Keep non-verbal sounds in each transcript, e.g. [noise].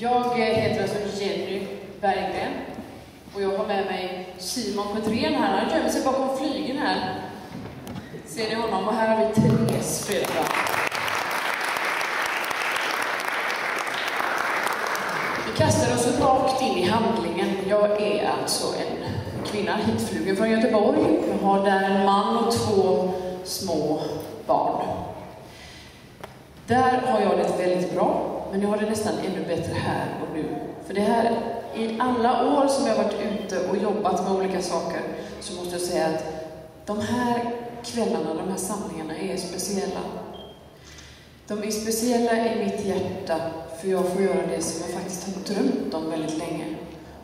Jag eh, heter alltså Jenny Berggren och jag har med mig Simon Petrén här. Han gömmer sig bakom flygeln här. Ser ni honom? Och här har vi Therese Fredberg. Vi kastar oss rakt in i handlingen. Jag är alltså en kvinna hitflugen från Göteborg. Jag har där en man och två små barn. Där har jag det väldigt bra, men jag har det nästan ännu bättre här och nu. För det här, i alla år som jag har varit ute och jobbat med olika saker, så måste jag säga att de här kvällarna, de här samlingarna är speciella. De är speciella i mitt hjärta, för jag får göra det som jag faktiskt har drömt om väldigt länge.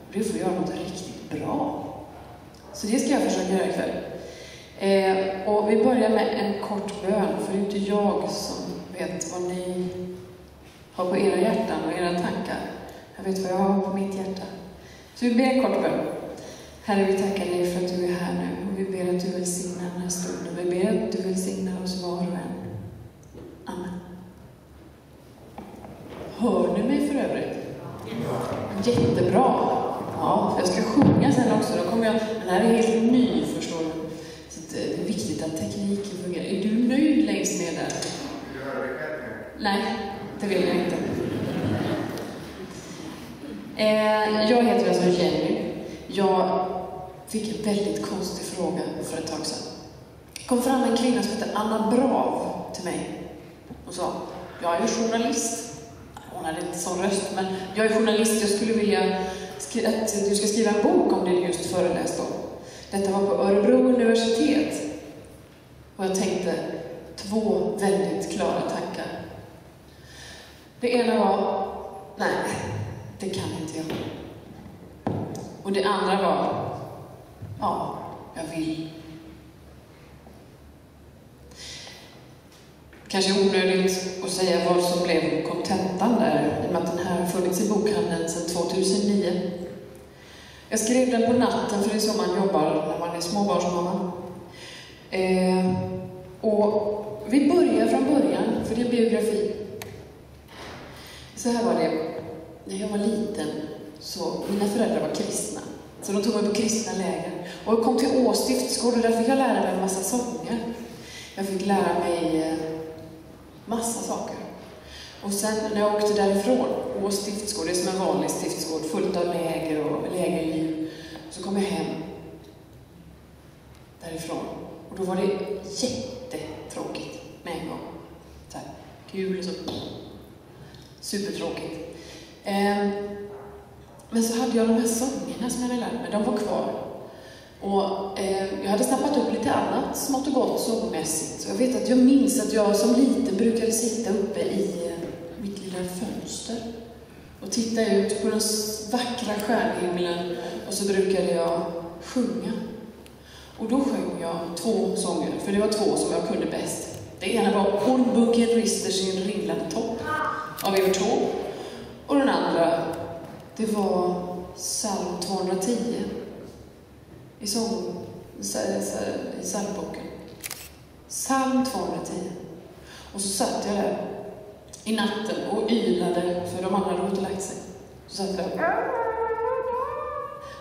Och det är att få göra något riktigt bra. Så det ska jag försöka göra ikväll. Eh, och vi börjar med en kort bön, för det är inte jag som vet vad ni har på era hjärtan och era tankar. Jag vet vad jag har på mitt hjärta. Så vi ber en kort bön. Herre, vi tackar dig för att du är här nu och vi ber att du välsignar den här stunden. Vi ber att du välsignar oss var och en. Amen. Hör ni mig för övrigt? Jättebra. Ja, jag ska sjunga sen också. Då kommer jag, den här är helt ny, förstår du. Så det är viktigt att tekniken fungerar. Är du nöjd längst ner där? Nej, det vill jag inte. Eh, jag heter alltså Jenny. Jag fick en väldigt konstig fråga för ett tag sedan. Det kom fram en kvinna som heter Anna Brav till mig och sa, jag är journalist. Hon hade inte sån röst, men jag är journalist, jag skulle vilja att du ska skriva en bok om det du just föreläst om. Detta var på Örebro universitet. Och jag tänkte två väldigt klara tankar. Det ena var, nej, det kan inte jag. Och det andra var, ja, jag vill. Kanske onödigt att säga vad som blev kontentan där, i och med att den här har funnits i bokhandeln sedan 2009. Jag skrev den på natten, för det är så man jobbar när man är småbarnsmamma. Eh, och vi börjar från början, för det är biografi. Så här var det, när jag var liten, så mina föräldrar var kristna. Så de tog mig på kristna läger. Och jag kom till Ås stiftsgård och där fick jag lära mig en massa sånger. Jag fick lära mig eh, massa saker. Och sen när jag åkte därifrån, Ås stiftsgård, det är som en vanlig stiftsgård, fullt av läger och lägerliv. Så kom jag hem därifrån. Och då var det jättetråkigt med en gång. Så här, kul och så. Supertråkigt. Eh, men så hade jag de här sångerna som jag hade lärt mig, de var kvar. Och eh, jag hade snappat upp lite annat smått och gott sångmässigt. Jag vet att jag minns att jag som liten brukade sitta uppe i eh, mitt lilla fönster och titta ut på den vackra stjärnhimlen och så brukade jag sjunga. Och då sjöng jag två sånger, för det var två som jag kunde bäst. Det ena var Hornbucken rister sin ringlande topp av Evert Taube. Och den andra, det var psalm 210 i, sång, i psalmboken. Psalm 210. Och så satt jag där i natten och ylade, för de andra hade gått och lagt sig. Så satt jag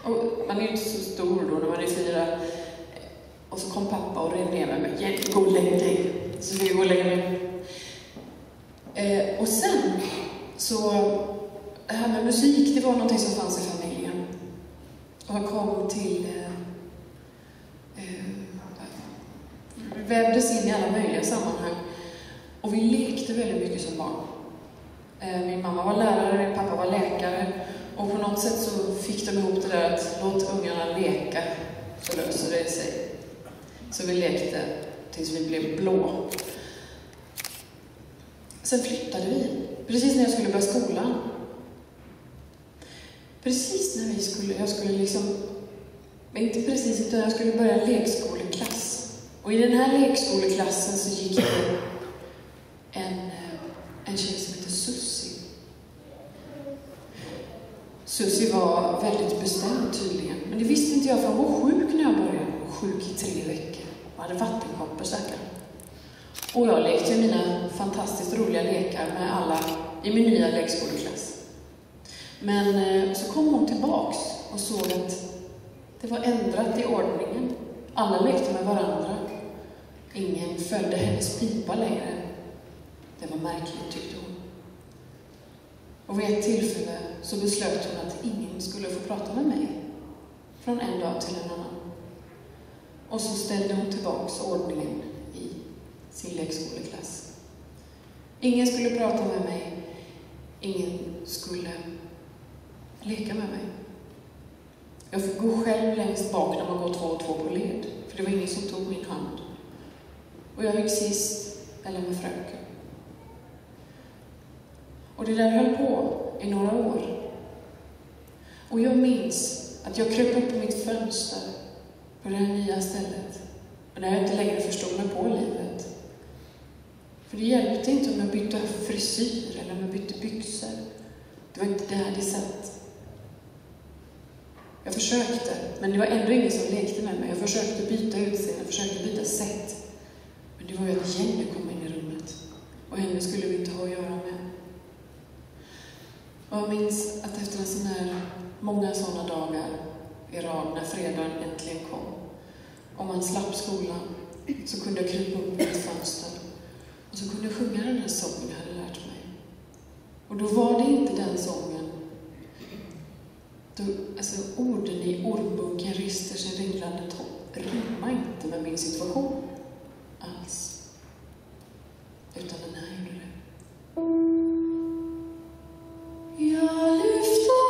och man är ju inte så stor då när man är fyra. Och så kom pappa och rev ner mig. Gå och lägg dig. Så vi jag gå och lägga mig. Eh, och sen så, äh, det här med musik, det var någonting som fanns i familjen. Och jag kom till eh, eh, vävdes in i alla möjliga sammanhang. Och vi lekte väldigt mycket som barn. Eh, min mamma var lärare, min pappa var läkare. Och på något sätt så fick de ihop det där att låt ungarna leka, så löser det sig. Så vi lekte tills vi blev blå. Sen flyttade vi, precis när jag skulle börja skolan. Precis när vi skulle, jag skulle liksom, inte precis, utan jag skulle börja lekskoleklass. Och i den här lekskoleklassen så gick det en, eh, en tjej som heter Sussi. Sussi var väldigt bestämd tydligen, men det visste inte jag för hon var sjuk när jag började. Sjuk i tre veckor. Hon hade vattenkoppor säkert. Och jag lekte mina fantastiskt roliga lekar med alla i min nya lekskoleklass. Men eh, så kom hon tillbaks och såg att det var ändrat i ordningen. Alla lekte med varandra. Ingen följde hennes pipa längre. Det var märkligt, tyckte hon. Och vid ett tillfälle så beslöt hon att ingen skulle få prata med mig från en dag till en annan. Och så ställde hon tillbaks ordningen i sin lekskoleklass. Ingen skulle prata med mig, ingen skulle leka med mig. Jag fick gå själv längst bak när man går två och två på led, för det var ingen som tog min hand. Och jag gick sist, eller med fröken. Och det där höll på i några år. Och jag minns att jag kröp upp på mitt fönster på det här nya stället. Och när jag inte längre förstod mig på livet. För det hjälpte inte om jag bytte frisyr eller om jag bytte byxor. Det var inte där det satt. Jag försökte, men det var ändå ingen som lekte med mig. Jag försökte byta utseende, jag försökte byta sätt. Men det var ju att Jenny kom in i rummet. Och henne skulle vi inte ha att göra med. Och jag minns att efter en sån här, många sådana dagar i rad när fredagen äntligen kom, Om man slapp skolan, så kunde jag krypa upp i ett fönster och så kunde jag sjunga den här sången jag hade lärt mig. Och då var det inte den sången då, alltså, orden i ormbunken rister sig ringlande topp rimmar inte med min situation alls. Utan den här gjorde det. Jag lyfter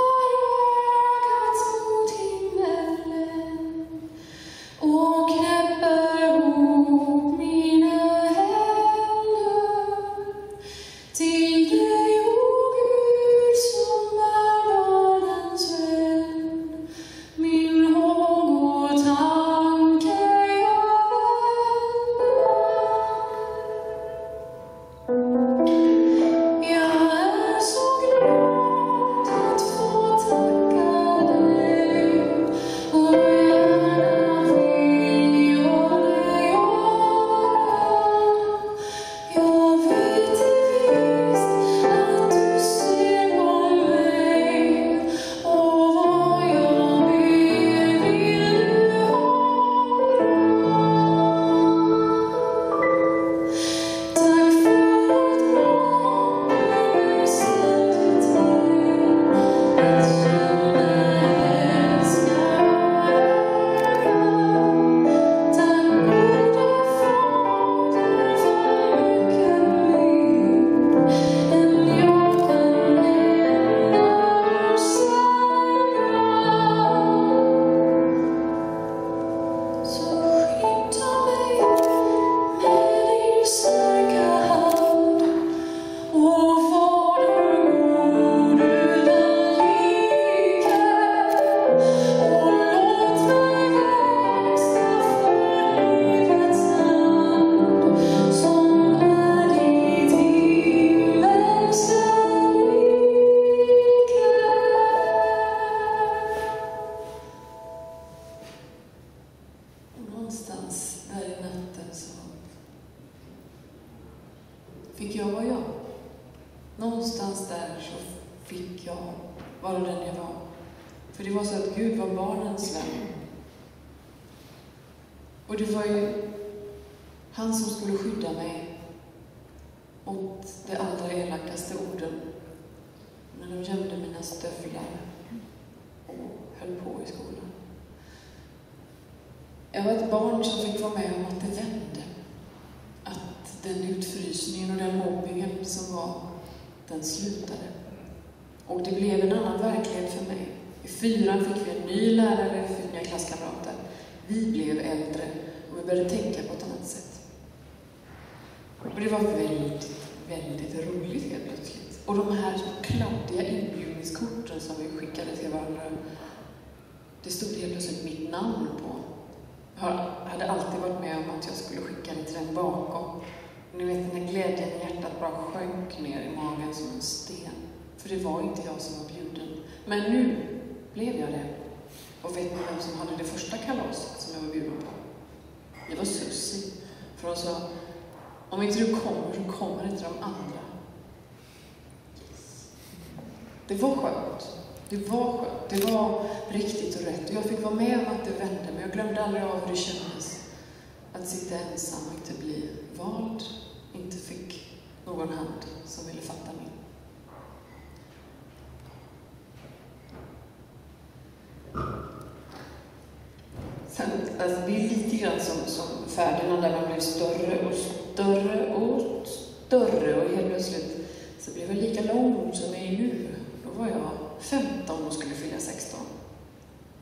var jag 15 och skulle fylla 16.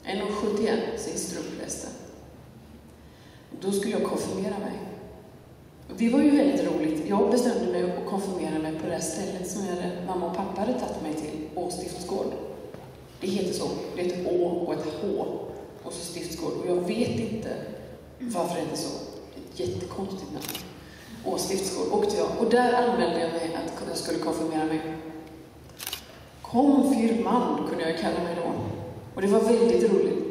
1,71 sin strupp läste. Då skulle jag konfirmera mig. Det var ju väldigt roligt. Jag bestämde mig att konfirmera mig på det här stället som jag, mamma och pappa hade tagit mig till, Å stiftsgård. Det heter så. Det är ett Å och ett H och så stiftsgård. Och jag vet inte varför det heter så. Det är ett jättekonstigt namn. Å stiftsgård åkte jag och där anmälde jag mig att jag skulle konfirmera mig. Konfirmand kunde jag kalla mig då. Och det var väldigt roligt.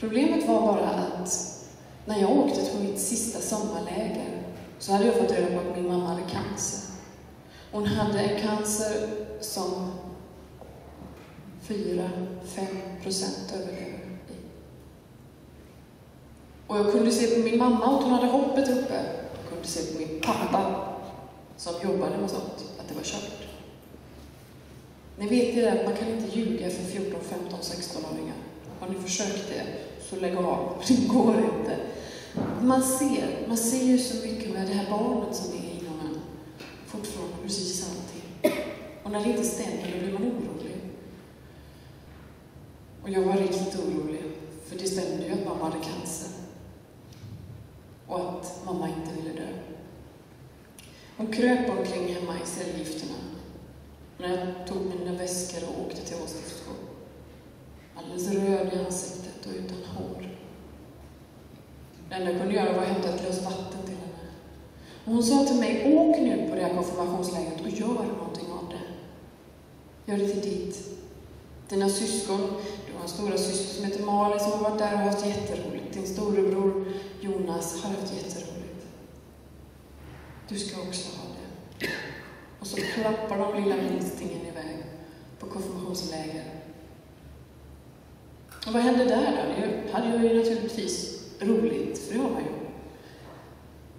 Problemet var bara att när jag åkte till mitt sista sommarläger så hade jag fått reda på att min mamma hade cancer. Hon hade en cancer som 4-5 procent överlever i. Och jag kunde se på min mamma att hon hade hoppet uppe. Jag kunde se på min pappa, som jobbade med sånt, att det var kört. Ni vet det där, man kan inte ljuga för 14, 15, 16-åringar. Har ni försökt det, så lägg av. [laughs] Det går inte. Man ser, man ser ju så mycket med det här barnet som är inom en. Fortfarande precis allting. Och när det inte stämmer, då blir man orolig. Och jag var riktigt orolig, för det stämde ju att mamma hade cancer. Och att mamma inte ville dö. Hon kröp omkring hemma i cellgifterna när jag tog mina väskor och åkte till Åstiftsgård. Alldeles röd i ansiktet och utan hår. Det enda jag kunde göra var att hämta ett glas vatten till henne. Och hon sa till mig, åk nu på det här konfirmationslägret och gör någonting av det. Gör det till ditt. Dina syskon, du har en stora syster som heter Malin som har varit där och haft jätteroligt. Din storebror Jonas har haft jätteroligt. Du ska också ha det. Och så klappar de lilla minstingen iväg på konfirmationsläger. Och vad hände där då? Jag hade ju naturligtvis roligt, för det har man ju.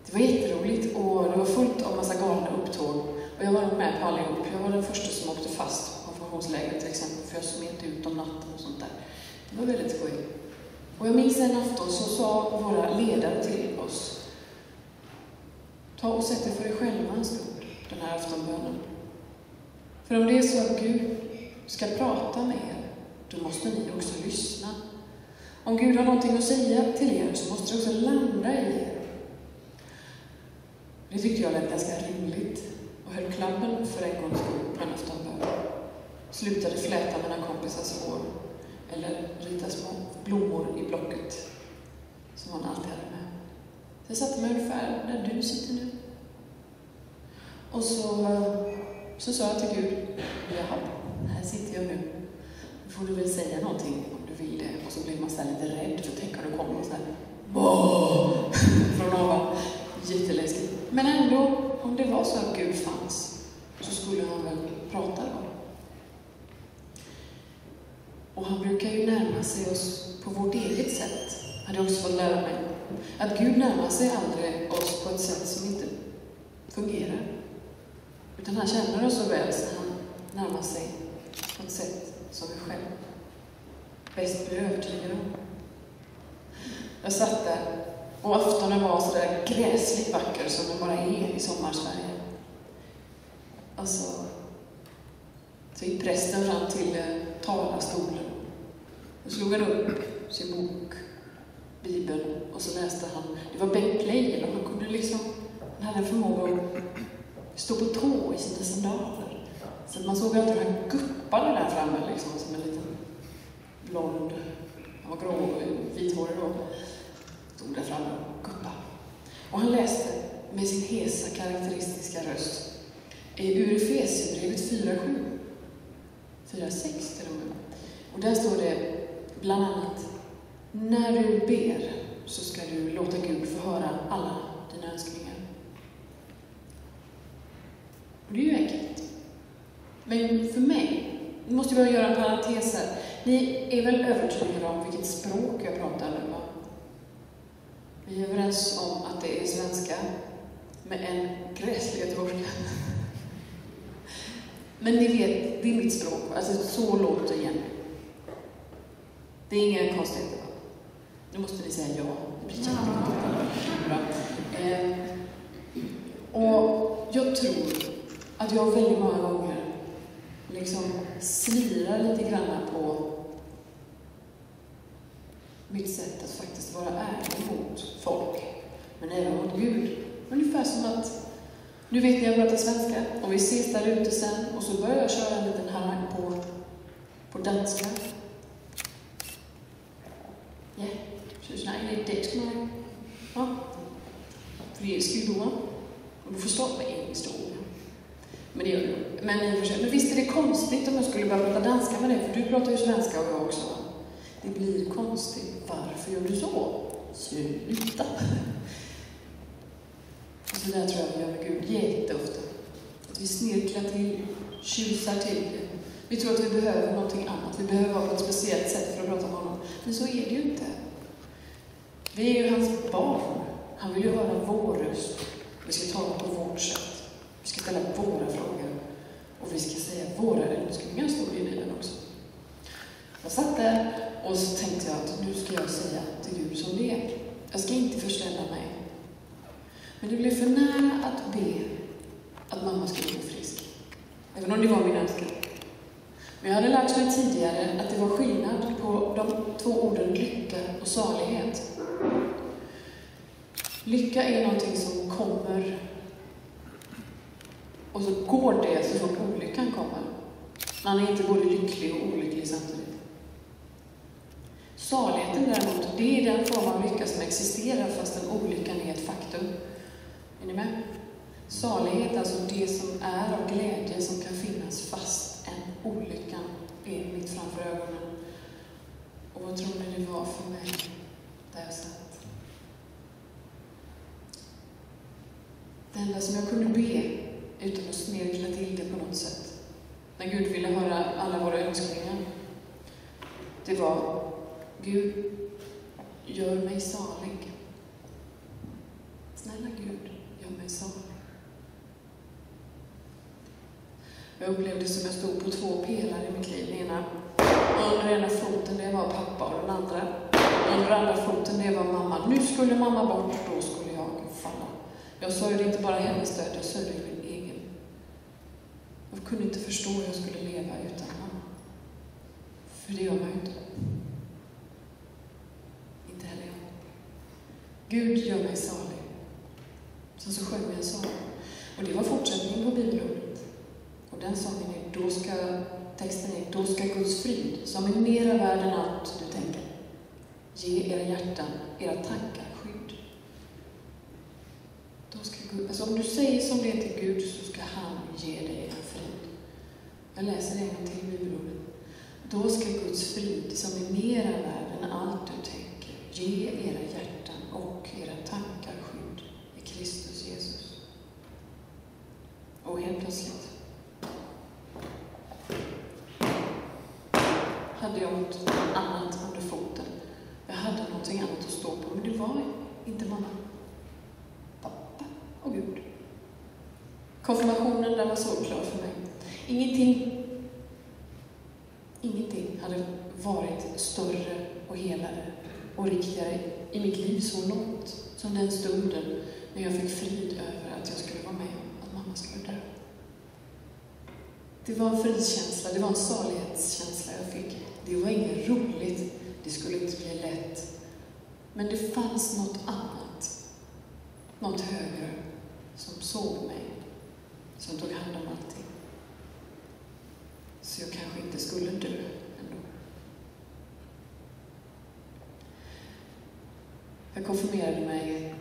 Det var jätteroligt och det var fullt av massa galna upptåg. Och jag var med på allihop. Jag var den första som åkte fast på konfirmationslägret till exempel, för jag smet ut om natten och sånt där. Det var väldigt skoj. Och jag minns en afton så sa våra ledare till oss, ta och sätt er för er själva en stund, den här aftonbönen. För om det är så att Gud ska prata med er, då måste ni också lyssna. Om Gud har någonting att säga till er så måste det också landa i er. Det tyckte jag lät ganska rimligt och höll klabben för en gångs skull på en aftonbön. Slutade fläta mina kompisars hår eller rita små blommor i blocket som man alltid hade med. Så jag satte mig ungefär där du sitter nu. Och så, så sa jag till Gud, jaha, här sitter jag nu. Nu får du väl säga någonting om du vill det. Och så blev man så lite rädd, för tänk om det kommer så här från ovan. Jätteläskigt. Men ändå, om det var så att Gud fanns, så skulle han väl prata då. Och han brukar ju närma sig oss på vårt eget sätt, hade jag också fått lära mig. Att Gud närmar sig aldrig oss på ett sätt som inte fungerar. Utan han känner oss så väl så han närmar sig på ett sätt som vi själv bäst blir övertygade om. Jag satt där och aftonen var så där gräsligt vacker som den bara är i sommarsverige. Och så gick prästen fram till eh, talarstolen och slog han upp sin bok, Bibeln, och så läste han. Det var Bengt Leijon, och han kunde liksom, han hade en förmåga att stå på tå i sina sandaler. Så man såg alltid hur han guppade där framme, liksom, som en liten blond, han var grå, vithårig då. Stod där framme och guppade. Och han läste med sin hesa, karaktäristiska röst ur Efesierbrevet 4.7. 4.6 till och med. Och där står det bland annat När du ber så ska du låta Gud få höra alla dina önskningar. Och det är ju enkelt. Men för mig, nu måste jag göra en parentes här, Ni är väl övertygade om vilket språk jag pratar nu, va? Vi är överens om att det är svenska med en gräslig göteborgska. Men ni vet, det är mitt språk. Alltså, så låter Jenny. Det är inga konstigheter, va? Nu måste ni säga ja. Det blir Bra. Eh, och jag tror att jag väldigt många gånger liksom slirar lite grann på mitt sätt att faktiskt vara ärlig mot folk, men även mot Gud. Ungefär som att, nu vet ni jag pratar svenska, och vi ses där ute sen, och så börjar jag köra en liten harang på, på danska. Ja, så snackar är det dansk Ja, för det är ju då. Och du förstår vad engelska ord. Men, det. Men, men visst är det konstigt om jag skulle börja prata danska med dig, för du pratar ju svenska och jag också. Det blir konstigt. Varför gör du så? Sluta! Och så där tror jag vi gör med Gud jätteofta. Att vi snirklar till, tjusar till. Vi tror att vi behöver någonting annat. Vi behöver vara på ett speciellt sätt för att prata med honom. Men så är det ju inte. Vi är ju hans barn. Han vill ju höra vår röst. Vi ska tala på vårt sätt. Vi ska ställa våra frågor. Och vi ska säga våra önskningar, står det i Bibeln också. Jag satt där och så tänkte jag att nu ska jag säga till Gud som det är. Jag ska inte förställa mig. Men det blev för nära att be att mamma skulle bli frisk. Även om det var min önskan. Men jag hade lärt mig tidigare att det var skillnad på de två orden lycka och salighet. Lycka är någonting som kommer och så går det så fort olyckan kommer. Man är inte både lycklig och olycklig samtidigt. Saligheten däremot, det är den form av lycka som existerar fastän olyckan är ett faktum. Är ni med? Salighet, alltså det som är av glädje som kan finnas fast en olyckan är mitt framför ögonen. Och vad tror ni det var för mig där jag satt? Det enda som jag kunde be, utan att snegla till det på något sätt, när Gud ville höra alla våra önskningar, det var Gud, gör mig salig. Snälla Gud, gör mig salig. Jag upplevde som jag stod på två pelare i mitt liv. Den ena, under ena foten, det var pappa, och den andra, under andra foten, det var mamma. Nu skulle mamma bort, då skulle jag falla. Jag sörjde inte bara hennes död, jag sörjde kunde inte förstå hur jag skulle leva utan mamma. För det gör man ju inte. Inte heller jag. Gud gör mig salig. Sen så sjöng vi en sång. Och det var fortsättningen på bibelordet. Och den sången är, då ska, texten är, då ska Guds frid, som är mera värd än allt du tänker, ge era hjärtan, era tankar skydd. Då ska Gud, alltså om du säger som det är till Gud så ska han ge dig en. Jag läser en gång till bibelordet. Då ska Guds frid, som är mera värd än allt du tänker, ge era hjärtan och era tankar skydd i Kristus Jesus. Och helt plötsligt hade jag något annat under foten. Jag hade någonting annat att stå på, men det var inte mamma. Pappa och Gud. Konfirmationen, den var solklar för mig. Ingenting, ingenting hade varit större och helare och riktigare i mitt liv så långt som den stunden när jag fick frid över att jag skulle vara med om att mamma skulle dö. Det var en fridskänsla, det var en salighetskänsla jag fick. Det var inget roligt, det skulle inte bli lätt. Men det fanns något annat, något högre, som såg mig, som tog hand om allting. Så jag kanske inte skulle dö ändå. Jag konfirmerade mig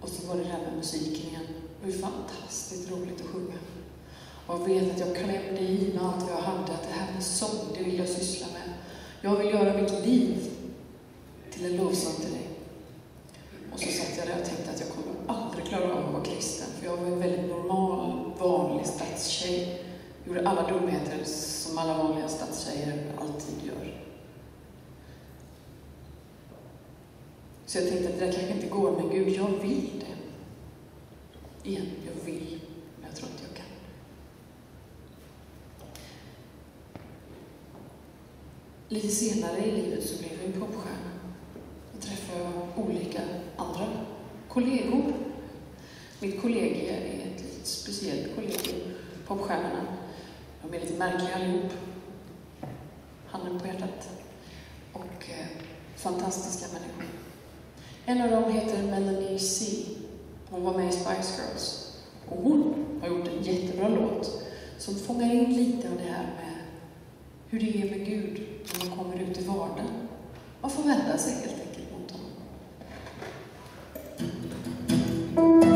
och så var det här med musiken igen. Det var ju fantastiskt roligt att sjunga. Och jag vet att jag klämde i med allt vad jag hade, att det här med sång, det vill jag syssla med. Jag vill göra mitt liv till en lovsång till dig. Och så satt jag där och tänkte att jag kommer aldrig klara av att vara kristen, för jag var en väldigt normal, vanlig stadstjej. Gjorde alla dumheter som alla vanliga stadstjejer alltid gör. Så jag tänkte att det där kanske inte går, men Gud, jag vill det. Igen, jag vill, men jag tror inte jag kan. Lite senare i livet så blev jag en popstjärna. Då träffade jag olika andra kollegor. Mitt kollegie är ett lite speciellt kollegium, popstjärnorna. De är lite märkliga allihop. Handen på hjärtat. Och eh, fantastiska människor. En av dem heter Melanie C. Hon var med i Spice Girls. Och hon har gjort en jättebra låt som fångar in lite av det här med hur det är med Gud när man kommer ut i vardagen. Man får vända sig helt enkelt mot honom.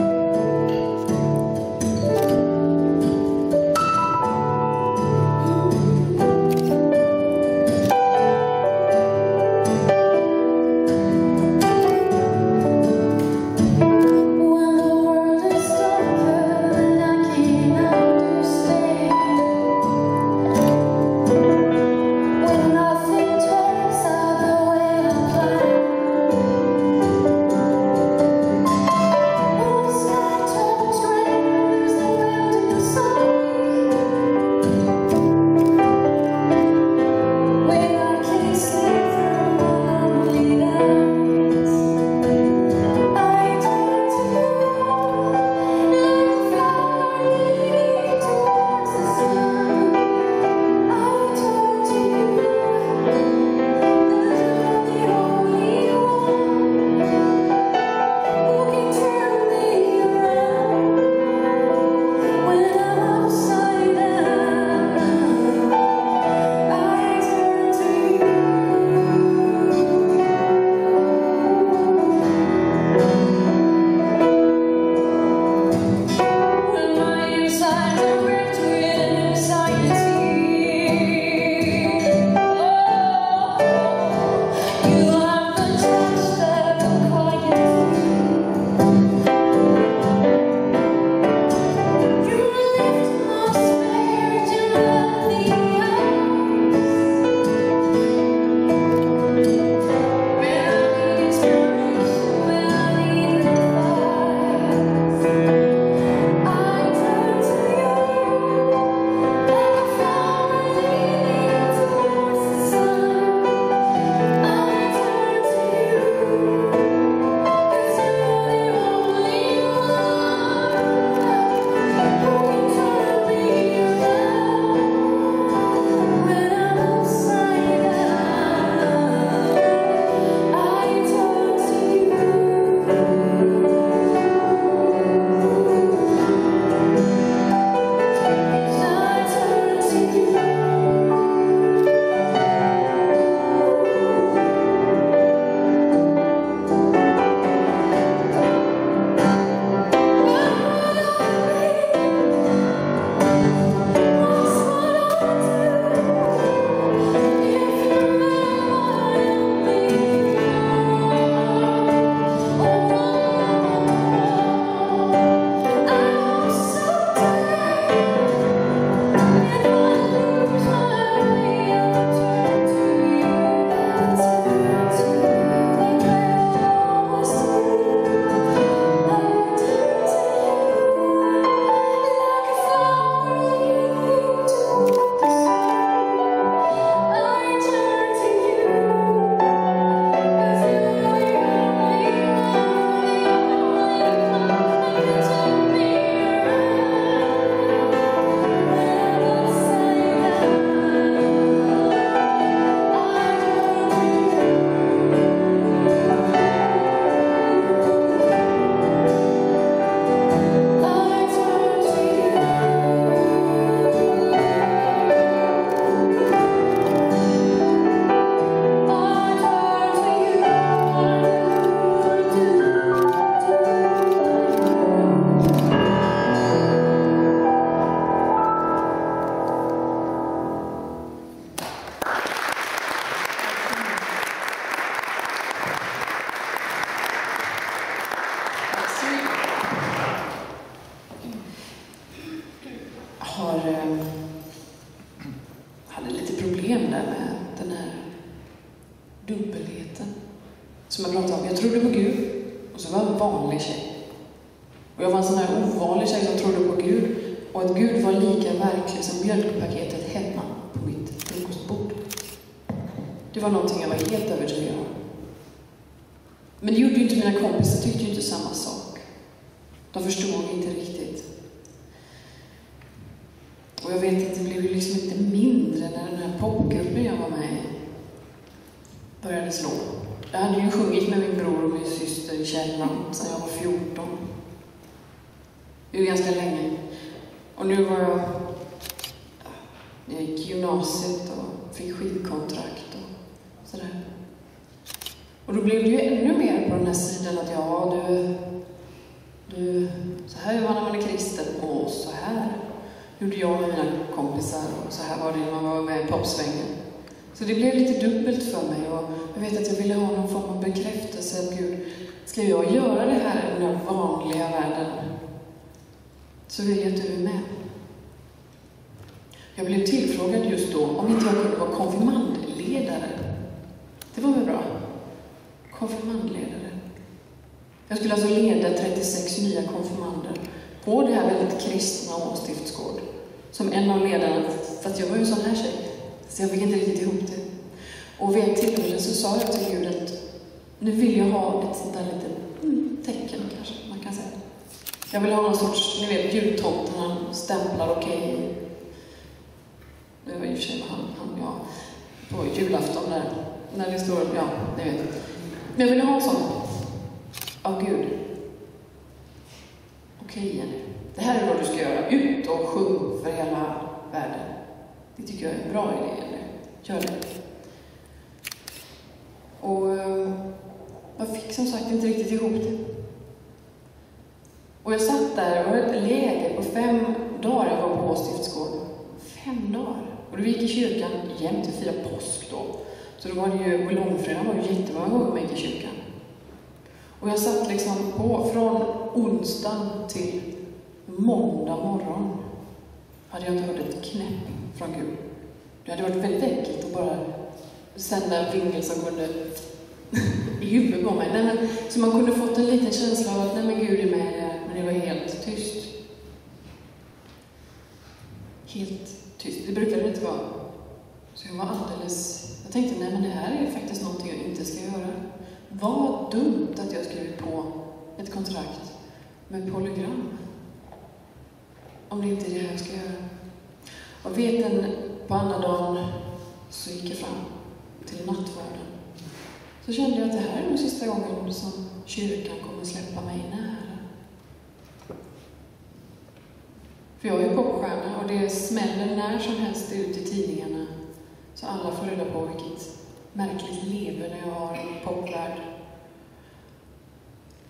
märkligt leve när jag har i popvärld.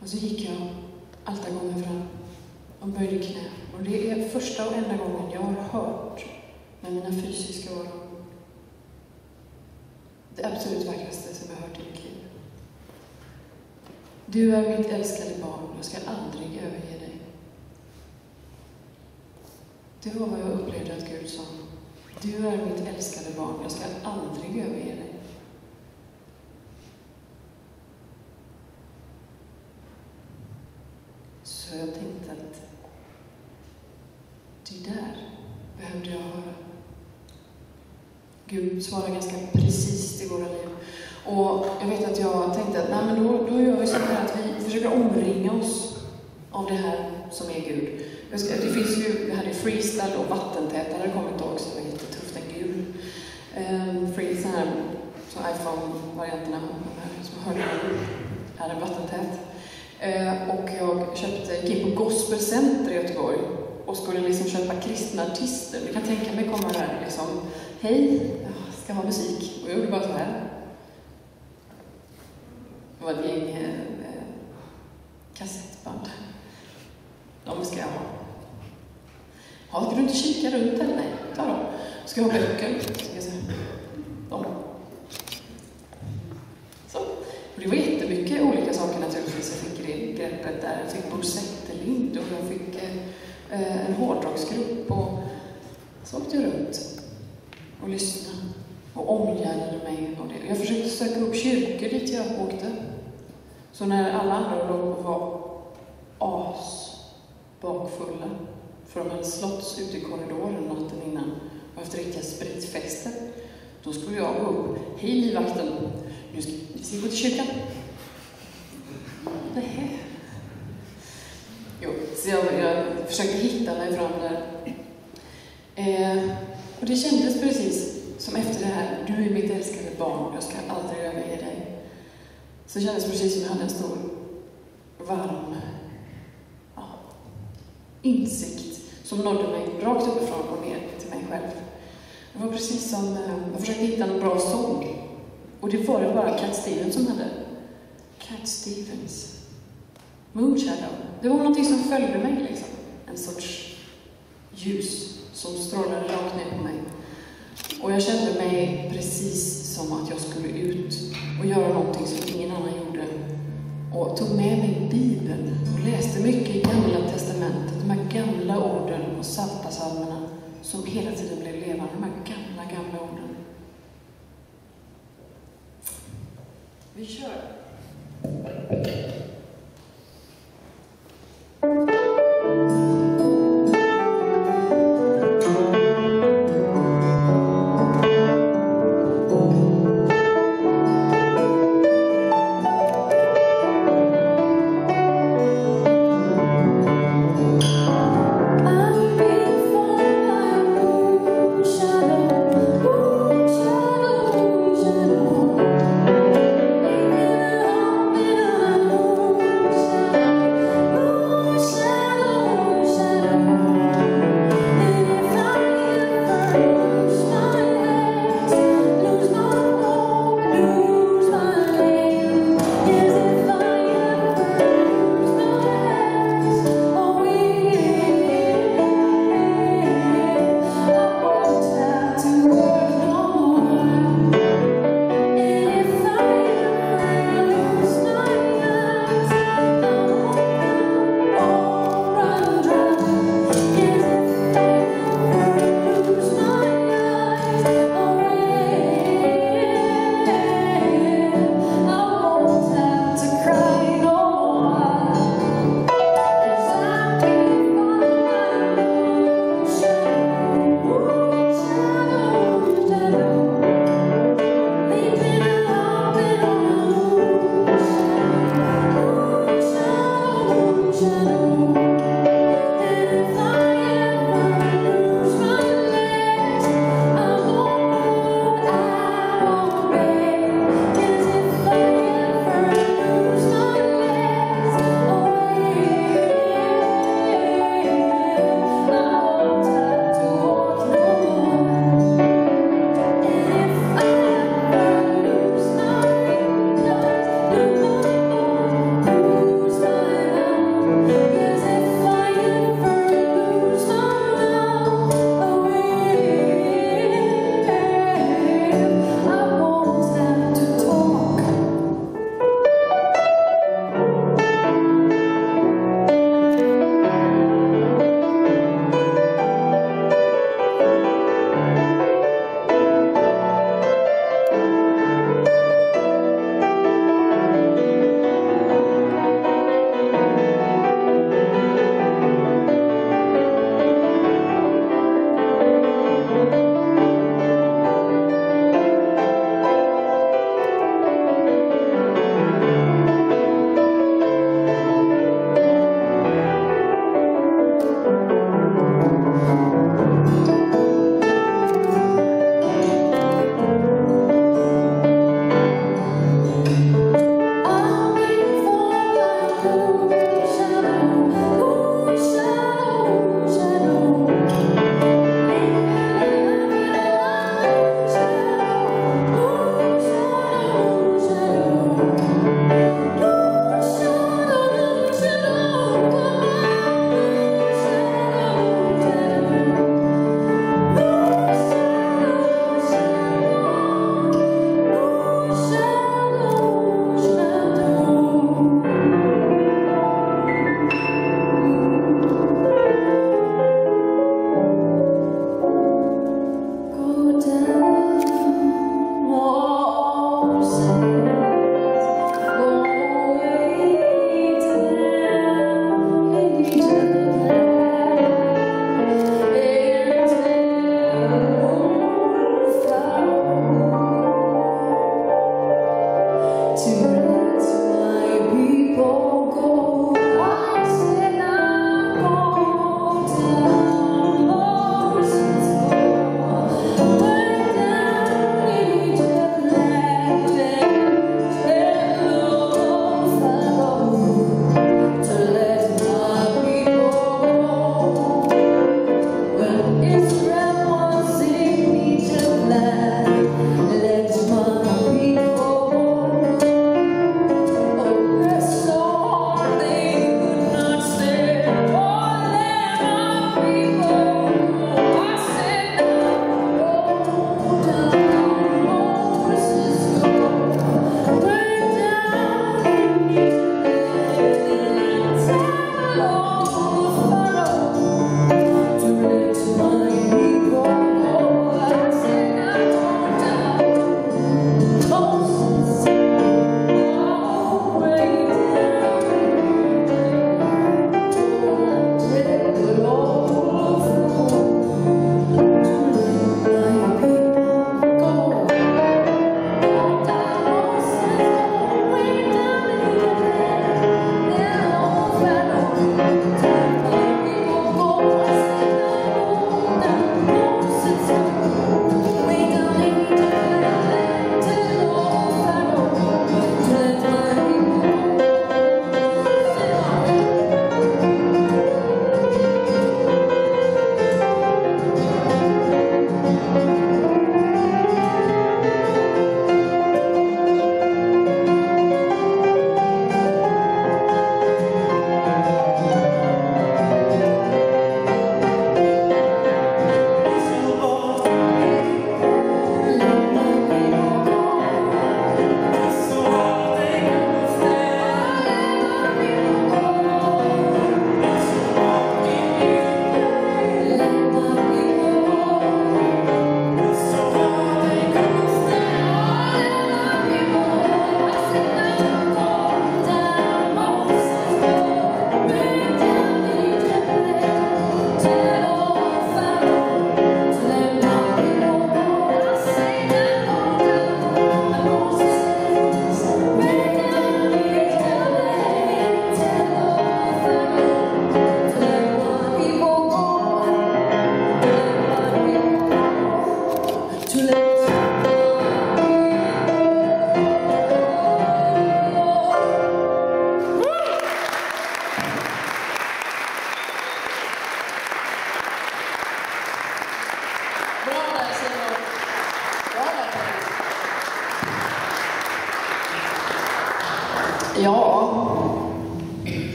Och så gick jag altargången fram och böjde knä. Och det är första och enda gången jag har hört med mina fysiska öron det absolut vackraste som jag har hört i mitt liv. Du är mitt älskade barn, jag ska aldrig överge dig. Det var vad jag upplevde att Gud sa. Du är mitt älskade barn, jag ska aldrig överge dig. Så jag tänkte att det där behövde jag höra. Gud svarar ganska precis i våra liv. Och jag vet att jag tänkte att nej, men då, då gör vi så här att vi försöker omringa oss av det här som är Gud. Ska, det finns ju, det här är freestyle och vattentäta, det har kommit också, det var jättetufft, en gul. Ehm, um, free, så iPhone-varianterna, de här som hörde, är vattentät. Eh, och jag köpte, gick in på Gospelcenter i Göteborg och skulle liksom köpa kristna artister. Du kan tänka mig komma här liksom, hej, jag ska ha musik. Och jag gjorde bara så här. Det var ett gäng eh, eh kassettband. De ska jag ha. Ja, ska du inte kika runt eller? Nej, ta dem. Ska jag ha böcker? De. Så. Och det var jättemycket olika saker naturligtvis begreppet där. Jag fick Bruce Zetterlind och jag fick eh, eh, en hårdrocksgrupp. Och så åkte jag runt och lyssnade och omgärdade mig av det. Jag försökte söka upp kyrkor dit jag åkte. Så när alla andra låg och var as bakfulla, för de hade slåtts ute i korridoren natten innan och haft riktiga spritfester, då skulle jag gå upp. Hej livvakten, nu ska vi gå till kyrkan. Nej. Jo, så jag, jag försökte hitta mig fram där. Eh, och det kändes precis som efter det här, du är mitt älskade barn, jag ska aldrig överge dig. Så kändes precis som jag hade en stor, varm ja, insikt som nådde mig rakt uppifrån och ner till mig själv. Det var precis som, eh, jag försökte hitta en bra sång. Och det var det bara Cat Stevens som hade. Cat Stevens. Moonshadow. Det var någonting som följde mig liksom. En sorts ljus som strålade rakt ner på mig. Och jag kände mig precis som att jag skulle ut och göra någonting som ingen annan gjorde. Och tog med mig Bibeln och läste mycket i Gamla Testamentet. De här gamla orden och psaltarpsalmerna som hela tiden blev levande. De här gamla, gamla orden. Vi kör. Thank you.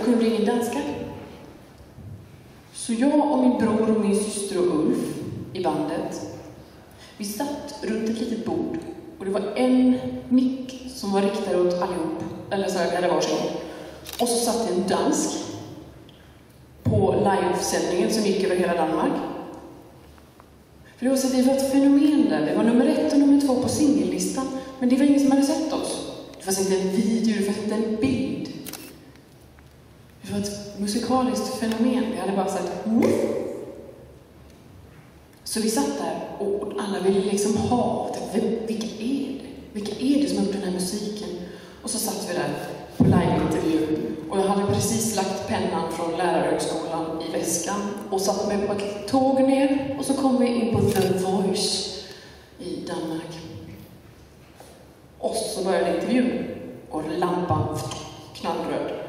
Jag kunde ingen danska. Så jag och min bror och min syster och Ulf i bandet, vi satt runt ett litet bord och det var en mick som var riktad åt allihop, eller så vi hade varsin. Och så satt det en dansk på livesändningen som gick över hela Danmark. För det var, så att vi var ett fenomen där. Vi var nummer ett och nummer två på singellistan. Men det var ingen som hade sett oss. Det fanns inte en video, det fanns inte en bild. Det var ett musikaliskt fenomen. Vi hade bara sagt Woof! Så vi satt där och alla ville liksom ha, vilka är det? Vilka är det som har gjort den här musiken? Och så satt vi där på liveintervju och jag hade precis lagt pennan från lärarhögskolan i väskan och satt mig på ett tåg ner och så kom vi in på The Voice i Danmark. Och så började intervjun och lampan knallröd.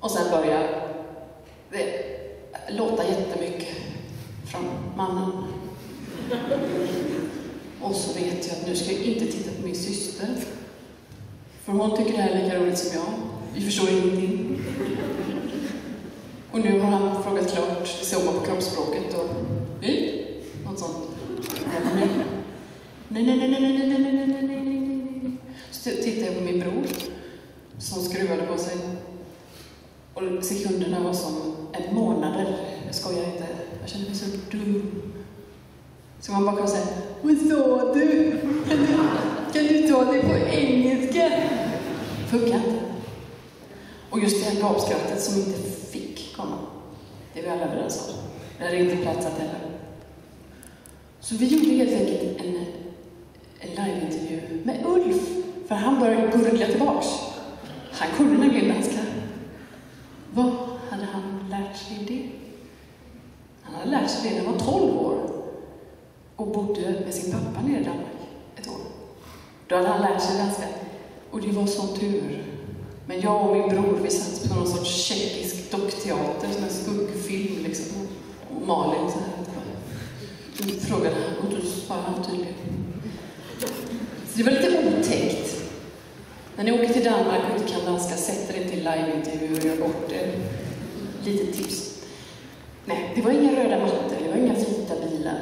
Och sen börjar det låta jättemycket från mannen. Och så vet jag att nu ska jag inte titta på min syster. För hon tycker det här är lika roligt som jag. Vi förstår ingenting. Och nu har han frågat klart, det såg man på kroppsspråket och... vi? Något sånt. Nej, nej, nej, nej, nej, nej, nej, nej, nej, nej, nej, nej, nej. Så tittade jag på min bror som skruvade på sig. Och sekunderna var som en månader. Jag skojar inte. Jag kände mig så dum. Så man bara kan säga Vad sa du? Kan du, kan du ta det på engelska? Funkar inte. Och just det här gapskrattet som inte fick komma. Det är vi alla överens om. Det hade inte platsat heller. Så vi gjorde helt enkelt en, en liveintervju med Ulf. För han började gurgla tillbaks. Han kunde nämligen danska. Vad hade han lärt sig det? Han hade lärt sig det när han var 12 år och bodde med sin pappa nere i Danmark ett år. Då hade han lärt sig danska. Och det var sån tur. Men jag och min bror, vi satt på någon sorts tjeckisk dockteater, som en skuggfilm liksom. Och Malin så här. Då frågade han och då svarade han tydligen. Så det var lite otäckt. När ni åker till Danmark och inte kan danska, sätt er inte i liveintervjuer och gör bort er. Lite tips. Nej, det var inga röda mattor, det var inga vita bilar.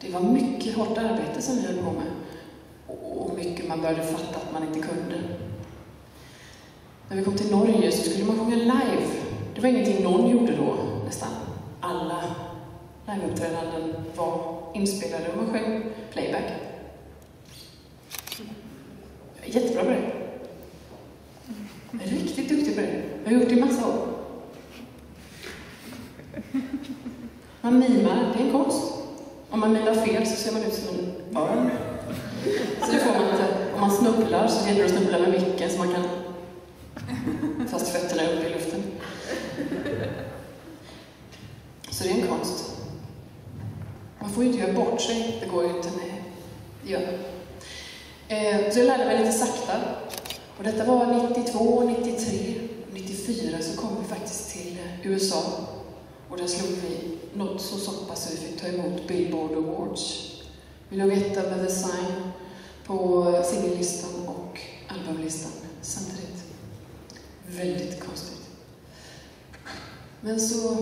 Det var mycket hårt arbete som vi höll på med. Och mycket man började fatta att man inte kunde. När vi kom till Norge så skulle man sjunga live. Det var ingenting någon gjorde då, nästan. Alla liveuppträdanden var inspelade och man sjöng playback. Jättebra på det. Jag är riktigt duktig på det. Jag har gjort det i massa år. Man mimar, det är en konst. Om man mimar fel så ser man ut som en örn. Så det får man inte. Om man snubblar så gäller det att snubbla med micken så man kan... Fast fötterna är uppe i luften. Så det är en konst. Man får ju inte göra bort sig. Det går ju inte. Nej, det gör Eh, så jag lärde mig lite sakta. Och detta var 92, 93, 94 så kom vi faktiskt till USA. Och där slog vi något så soppa så vi fick ta emot Billboard Awards. Vi låg etta med The Sign på singellistan och albumlistan samtidigt. Väldigt konstigt. Men så,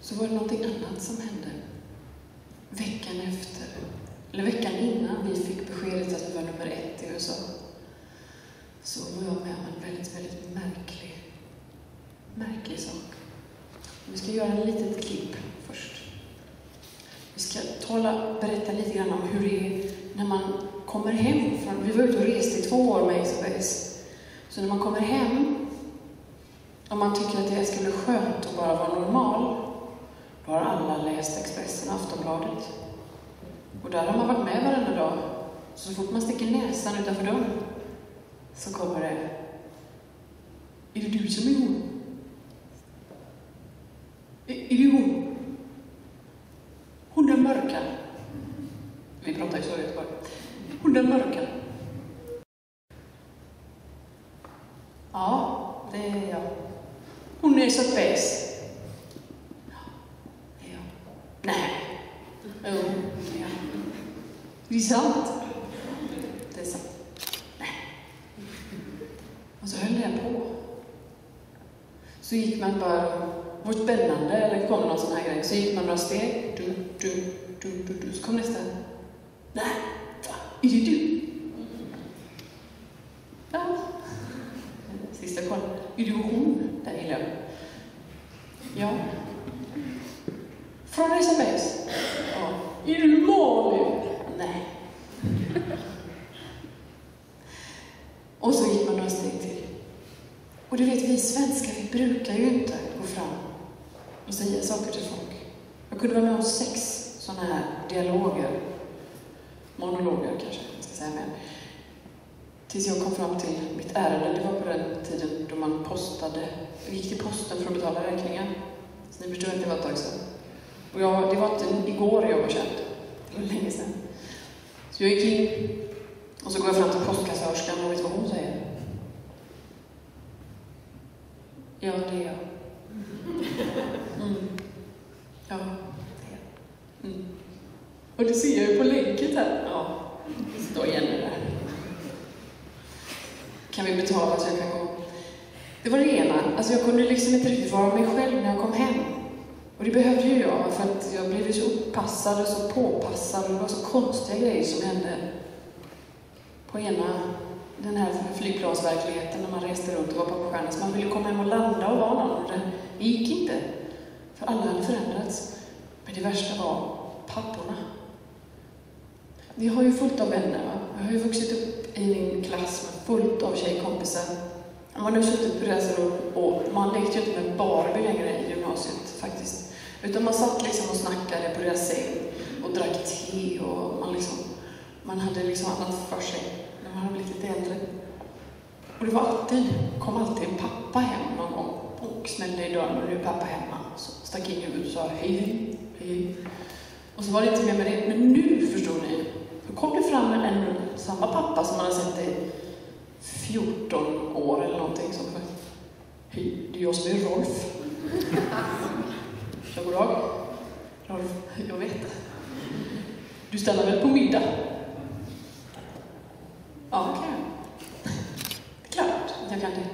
så var det någonting annat som hände. Veckan efter, eller veckan innan vi fick beskedet att vi var nummer ett i USA, så var jag med om en väldigt, väldigt märklig, märklig sak. Vi ska göra en litet klipp först. Vi ska tala, berätta lite grann om hur det är när man kommer hem från... Vi var ute och reste i två år med Ace of Så när man kommer hem, om man tycker att det ska bli skönt att bara vara normal, då har alla läst Expressen och Aftonbladet. Och där har man varit med varenda dag. Så fort man sticker näsan utanför dörren så kommer det Är det du som är hon? Är, är det hon? Hon den mörka? Vi pratar ju så i Göteborg. Hon den mörka? Ja, det är jag. Hon är så bäst. Ja, det är jag. Nej. Jo, jag. Det är sant. Det är sant. Nej. Och så höll det på. Så gick man bara, var spännande, eller kom någon sån här grej, så gick man några steg, du, du, du, du, du, så kom nästa. Nej, va? Är det du? Ja. Sista koll. Är du hon? Där gillar jag. Ja. Från SMS? Ja. Är du Malin? Nej. Och så gick man några steg till. Och du vet, vi svenskar, vi brukar ju inte gå fram och säga saker till folk. Jag kunde vara med om sex sådana här dialoger, monologer kanske man ska säga, men tills jag kom fram till mitt ärende. Det var på den tiden då man postade, gick till posten för att betala räkningar. Så ni förstår inte, det var ett tag sedan. Och jag, det var inte igår jag var känd, det var länge sedan. Så jag gick in och så går jag fram till postkassörskan och vet du vad hon säger? Ja, det är jag. Mm. Ja, det är jag. Mm. Och det ser jag ju på länket här. Ja, det står Jenny där. Kan vi betala så jag kan gå? Det var det ena. Alltså jag kunde liksom inte riktigt vara mig själv när jag kom hem. Och det behövde ju jag, för att jag blev så upppassad och så påpassad och det var så konstiga grejer som hände på ena, den här flygplansverkligheten när man reste runt och var popstjärna. Så man ville komma hem och landa och vara någon och det, gick inte. För alla hade förändrats. Men det värsta var papporna. Vi har ju fullt av vänner. Va? Jag har ju vuxit upp i min klass med fullt av tjejkompisar. Man har nu suttit på deras rum och man lekte ju inte med Barbie längre i gymnasiet faktiskt. Utan man satt liksom och snackade på deras säng och drack te och man liksom, man hade liksom annat för sig när man hade blivit lite äldre. Och det var alltid, kom alltid en pappa hem någon gång och smällde i dörren och nu är pappa hemma. Så stack in huvudet och sa hej, hej. Och så var det inte mer med det. Men nu förstår ni, då kom det fram en, samma pappa som man har sett i 14 år eller någonting som Hej, det är jag som är Rolf. Ja, god dag. Rolf, jag vet. Du stannar väl på middag? Ja, det kan jag. Det är klart jag kan det.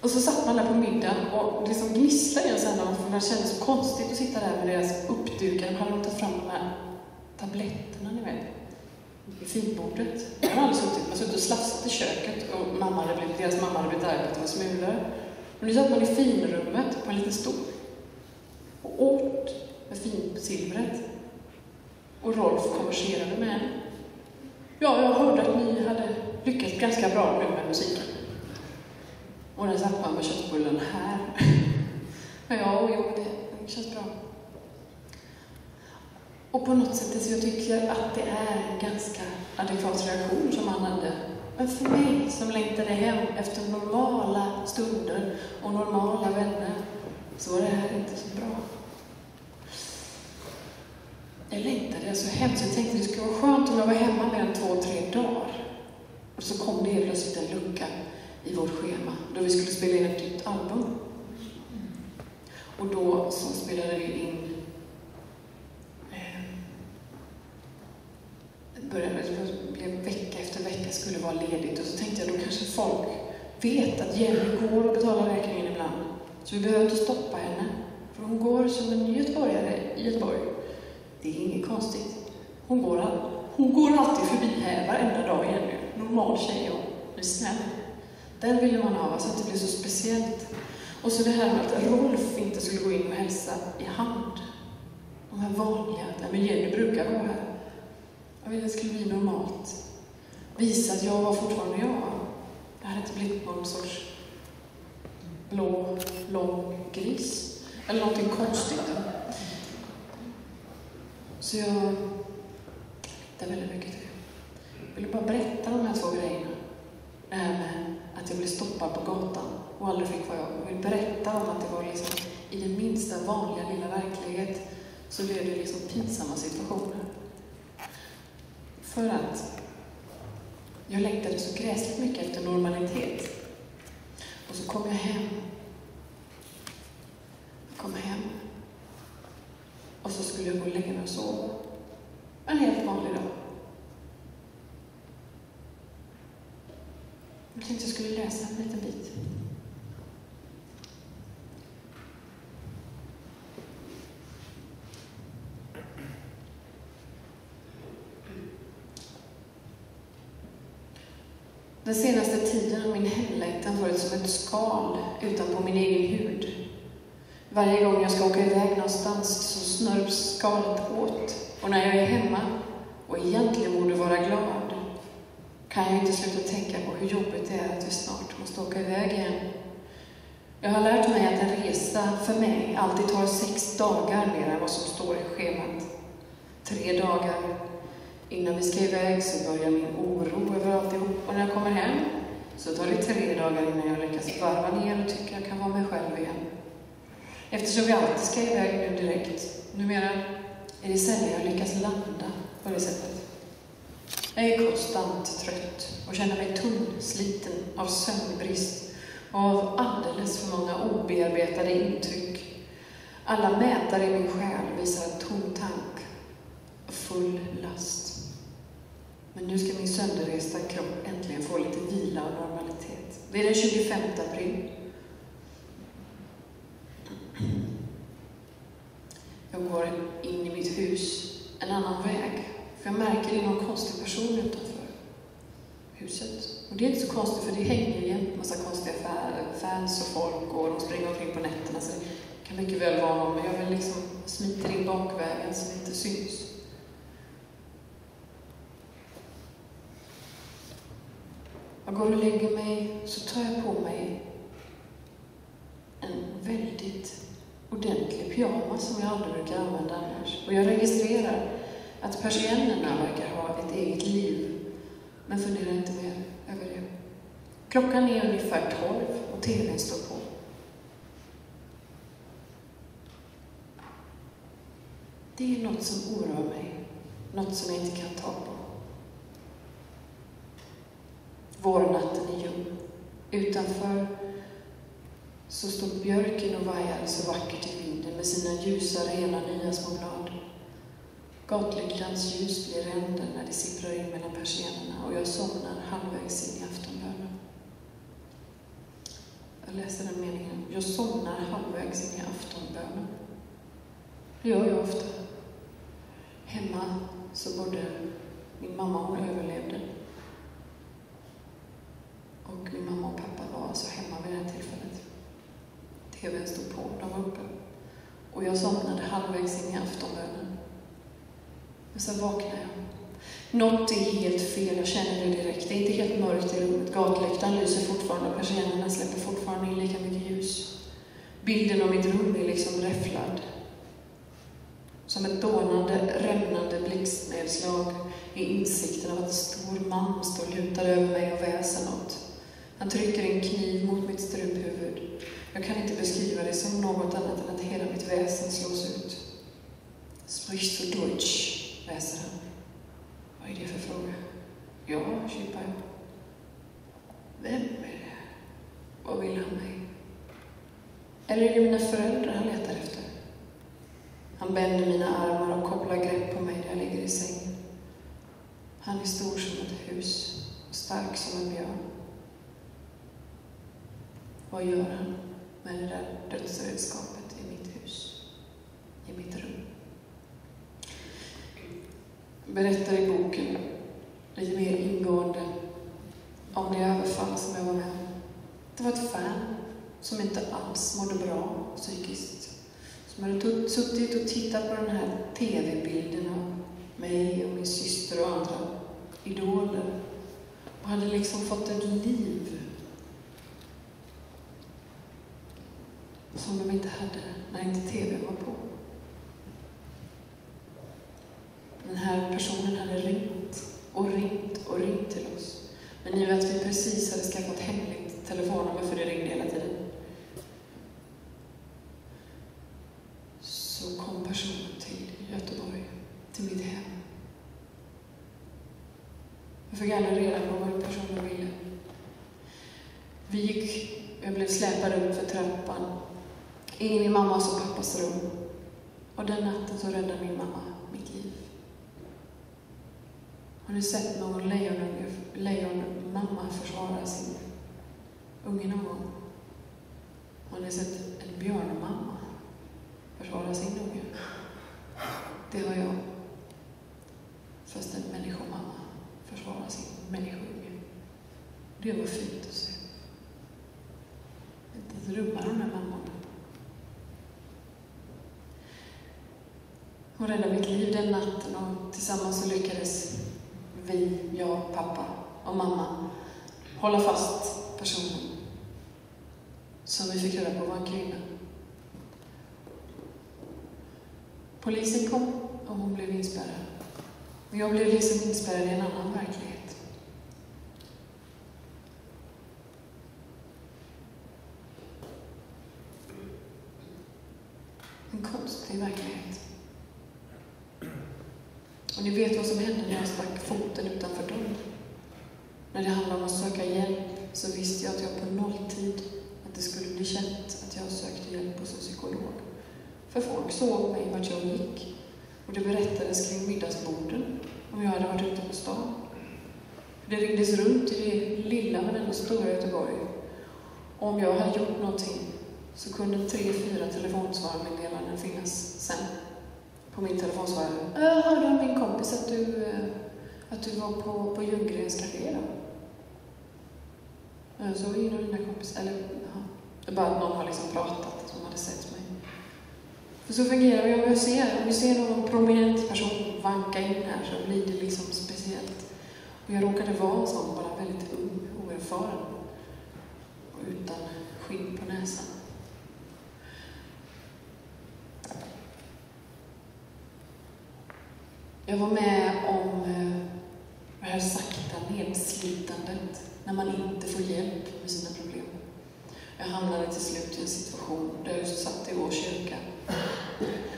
Och så satt man där på middag och det som gnisslade i en sen för man kände så konstigt att sitta där med deras uppdukade, de hade tagit fram de här tabletterna, ni vet, vid finbordet. Jag hade aldrig suttit, man suttit och slafsat i köket och mamma hade blivit, deras mamma hade blivit arg på att det var smulor. Och nu satt man i finrummet på en liten stol och åt med finsilvret. Och Rolf konverserade med henne. Ja, jag hörde att ni hade lyckats ganska bra nu med musiken. Och den satt man med köttbullen här. [laughs] ja, jo, det, det känns bra. Och på något sätt, så jag tycker att det är en ganska adekvat reaktion som han hade. Men för mig som längtade hem efter normala stunder och normala vänner, så var det här inte så bra. Jag längtade så hemskt. Jag tänkte det skulle vara skönt om jag var hemma mer än två, tre dagar. Och så kom det helt plötsligt en lucka i vårt schema då vi skulle spela in ett nytt album. Och då så spelade vi in eh, började, det blev vecka efter vecka skulle vara ledigt och så tänkte jag då kanske folk vet att Jenny går och betalar räkningen ibland. Så vi behöver inte stoppa henne. För hon går som en göteborgare i Göteborg. Det är inget konstigt. Hon går, all, hon går alltid förbi här varenda dag igen nu. Normal tjej och är snäll. Den ville man ha, så att det blev så speciellt. Och så det här med att Rolf inte skulle gå in och hälsa i hand. De här vanliga, nej men Jenny brukar gå här. Jag ville att det skulle bli normalt. Visa att jag var fortfarande jag. Jag hade inte blivit någon sorts blå, lång gris. Eller någonting konstigt. Så jag längtar väldigt mycket till det. Jag ville bara berätta de här två grejerna. Det här med att jag blev stoppad på gatan och aldrig fick vara jag. Jag vill berätta om att det var liksom i den minsta vanliga lilla verklighet så blev det liksom pinsamma situationer. För att jag längtade så gräsligt mycket efter normalitet. Och så kom jag hem. Jag kom hem. Och så skulle jag gå och lägga mig och sova. En helt vanlig dag. Jag tänkte jag skulle läsa en liten bit. Den senaste tiden har min hemlängtan varit som ett skal utanpå min egen hud. Varje gång jag ska åka iväg någonstans så snörps skalet åt. Och när jag är hemma och egentligen borde vara glad kan jag inte sluta tänka på hur jobbigt det är att vi snart måste åka iväg igen. Jag har lärt mig att en resa för mig alltid tar sex dagar mer än vad som står i schemat. Tre dagar innan vi ska iväg så börjar min oro över alltihop och när jag kommer hem så tar det tre dagar innan jag lyckas varva ner och tycker jag kan vara mig själv igen. Eftersom vi alltid ska iväg nu direkt, numera är det sällan jag lyckas landa på det sättet. Jag är konstant trött och känner mig tunn, av sömnbrist och av alldeles för många obearbetade intryck. Alla mätare i min själ visar tom tank och full last. Men nu ska min sönderresta kropp äntligen få lite vila och normalitet. Det är den 25 april. Jag går in i mitt hus en annan väg. För jag märker det är någon konstig person utanför huset. Och det är inte så konstigt för det hänger en massa konstiga fans och folk och de springer omkring på nätterna så det kan mycket väl vara någon, men jag vill liksom smiter in bakvägen så det inte syns. Jag går och lägger mig, så tar jag på mig en väldigt ordentlig pyjamas som jag aldrig brukar använda annars. Och jag registrerar att persiennerna verkar ha ett eget liv, men funderar inte mer över det. Klockan är ungefär tolv och TVn står på. Det är något som oroar mig, något som jag inte kan ta på. Vårnatten är ljum. Utanför så står björken och vajar så vackert i vinden med sina ljusa, rena, nya små blad. Gatlyktans ljus blir ränder när det sipprar in mellan persiennerna och jag somnar halvvägs in i aftonbönen. Jag läser den meningen. Jag somnar halvvägs in i aftonbönen. Det gör jag ofta. Hemma så bodde min mamma, hon överlevde. Och min mamma och pappa var alltså hemma vid det här tillfället. TVn stod på, de var uppe. Och jag somnade halvvägs in i aftonbönen. Men sen vaknade jag. Något är helt fel, jag känner det direkt. Det är inte helt mörkt i rummet. Gatläktaren lyser fortfarande och persiennerna släpper fortfarande in lika mycket ljus. Bilden av mitt rum är liksom räfflad. Som ett dånande, rämnande blixtnedslag i insikten av att en stor man står lutad över mig och väser något. Han trycker en kniv mot mitt struphuvud. Jag kan inte beskriva det som något annat än att hela mitt väsen slås ut. Sprich zu Deutsch? väser han. Vad är det för fråga? Ja, kippar jag. Vem är det? Vad vill han mig? Eller är det mina föräldrar han letar efter? Han bänder mina armar och kopplar grepp på mig när jag ligger i sängen. Han är stor som ett hus och stark som en björn. Vad gör han med det där dödsredskapet i mitt hus, i mitt rum? Jag berättar i boken lite mer ingående om det överfall som jag var med om. Det var ett fan som inte alls mådde bra psykiskt. Som hade suttit och tittat på den här TV-bilden av mig och min syster och andra idoler och hade liksom fått ett liv som de inte hade när inte TV var på. Den här personen hade ringt och ringt och ringt till oss. Men i och med att vi precis hade skaffat hemligt telefonnummer, för det ringde hela tiden, så kom personen till Göteborg, till mitt hem. Jag fick aldrig reda på vad personen ville. Vi gick, jag blev släpad upp för trappan, in i mammas och pappas rum. Och den natten så räddade min mamma mitt liv. Har ni sett någon lejonunge, lejonmamma försvara sin unge någon gång? Har ni sett en björnmamma försvara sin unge? Det har jag. Fast en människomamma försvarar sin människounge. Det var fint att se. Inte rubba de där mammorna. Hon räddade mitt liv den natten och tillsammans så lyckades vi, jag, pappa och mamma hålla fast personen som vi fick reda på var en kvinna. Polisen kom och hon blev inspärrad. Och jag blev liksom inspärrad i en annan verklighet. En konstig verklighet. Och ni vet vad som hände när jag stack foten utanför dörren. När det handlade om att söka hjälp så visste jag att jag på nolltid, att det skulle bli känt att jag sökte hjälp hos en psykolog. För folk såg mig vart jag gick. Och det berättades kring middagsborden om jag hade varit ute på stan. Det ringdes runt i det lilla men ändå stora Göteborg. Och om jag hade gjort någonting så kunde tre, fyra telefonsvarmeddelanden finnas sen. på min telefonsvarare. Jag hörde av min kompis att du, eh, att du var på, på Ljunggrens café då. Jag såg ingen av dina kompisar, eller ja, det är bara att någon har liksom pratat som hade sett mig. För så fungerar det om jag ser, om vi ser någon prominent person vanka in här så blir det liksom speciellt. Och jag råkade vara en sån, bara väldigt ung, oerfaren och utan skinn på näsan. Jag var med om här sakta nedslitandet när man inte får hjälp med sina problem. Jag hamnade till slut i en situation där jag satt i vår kyrka.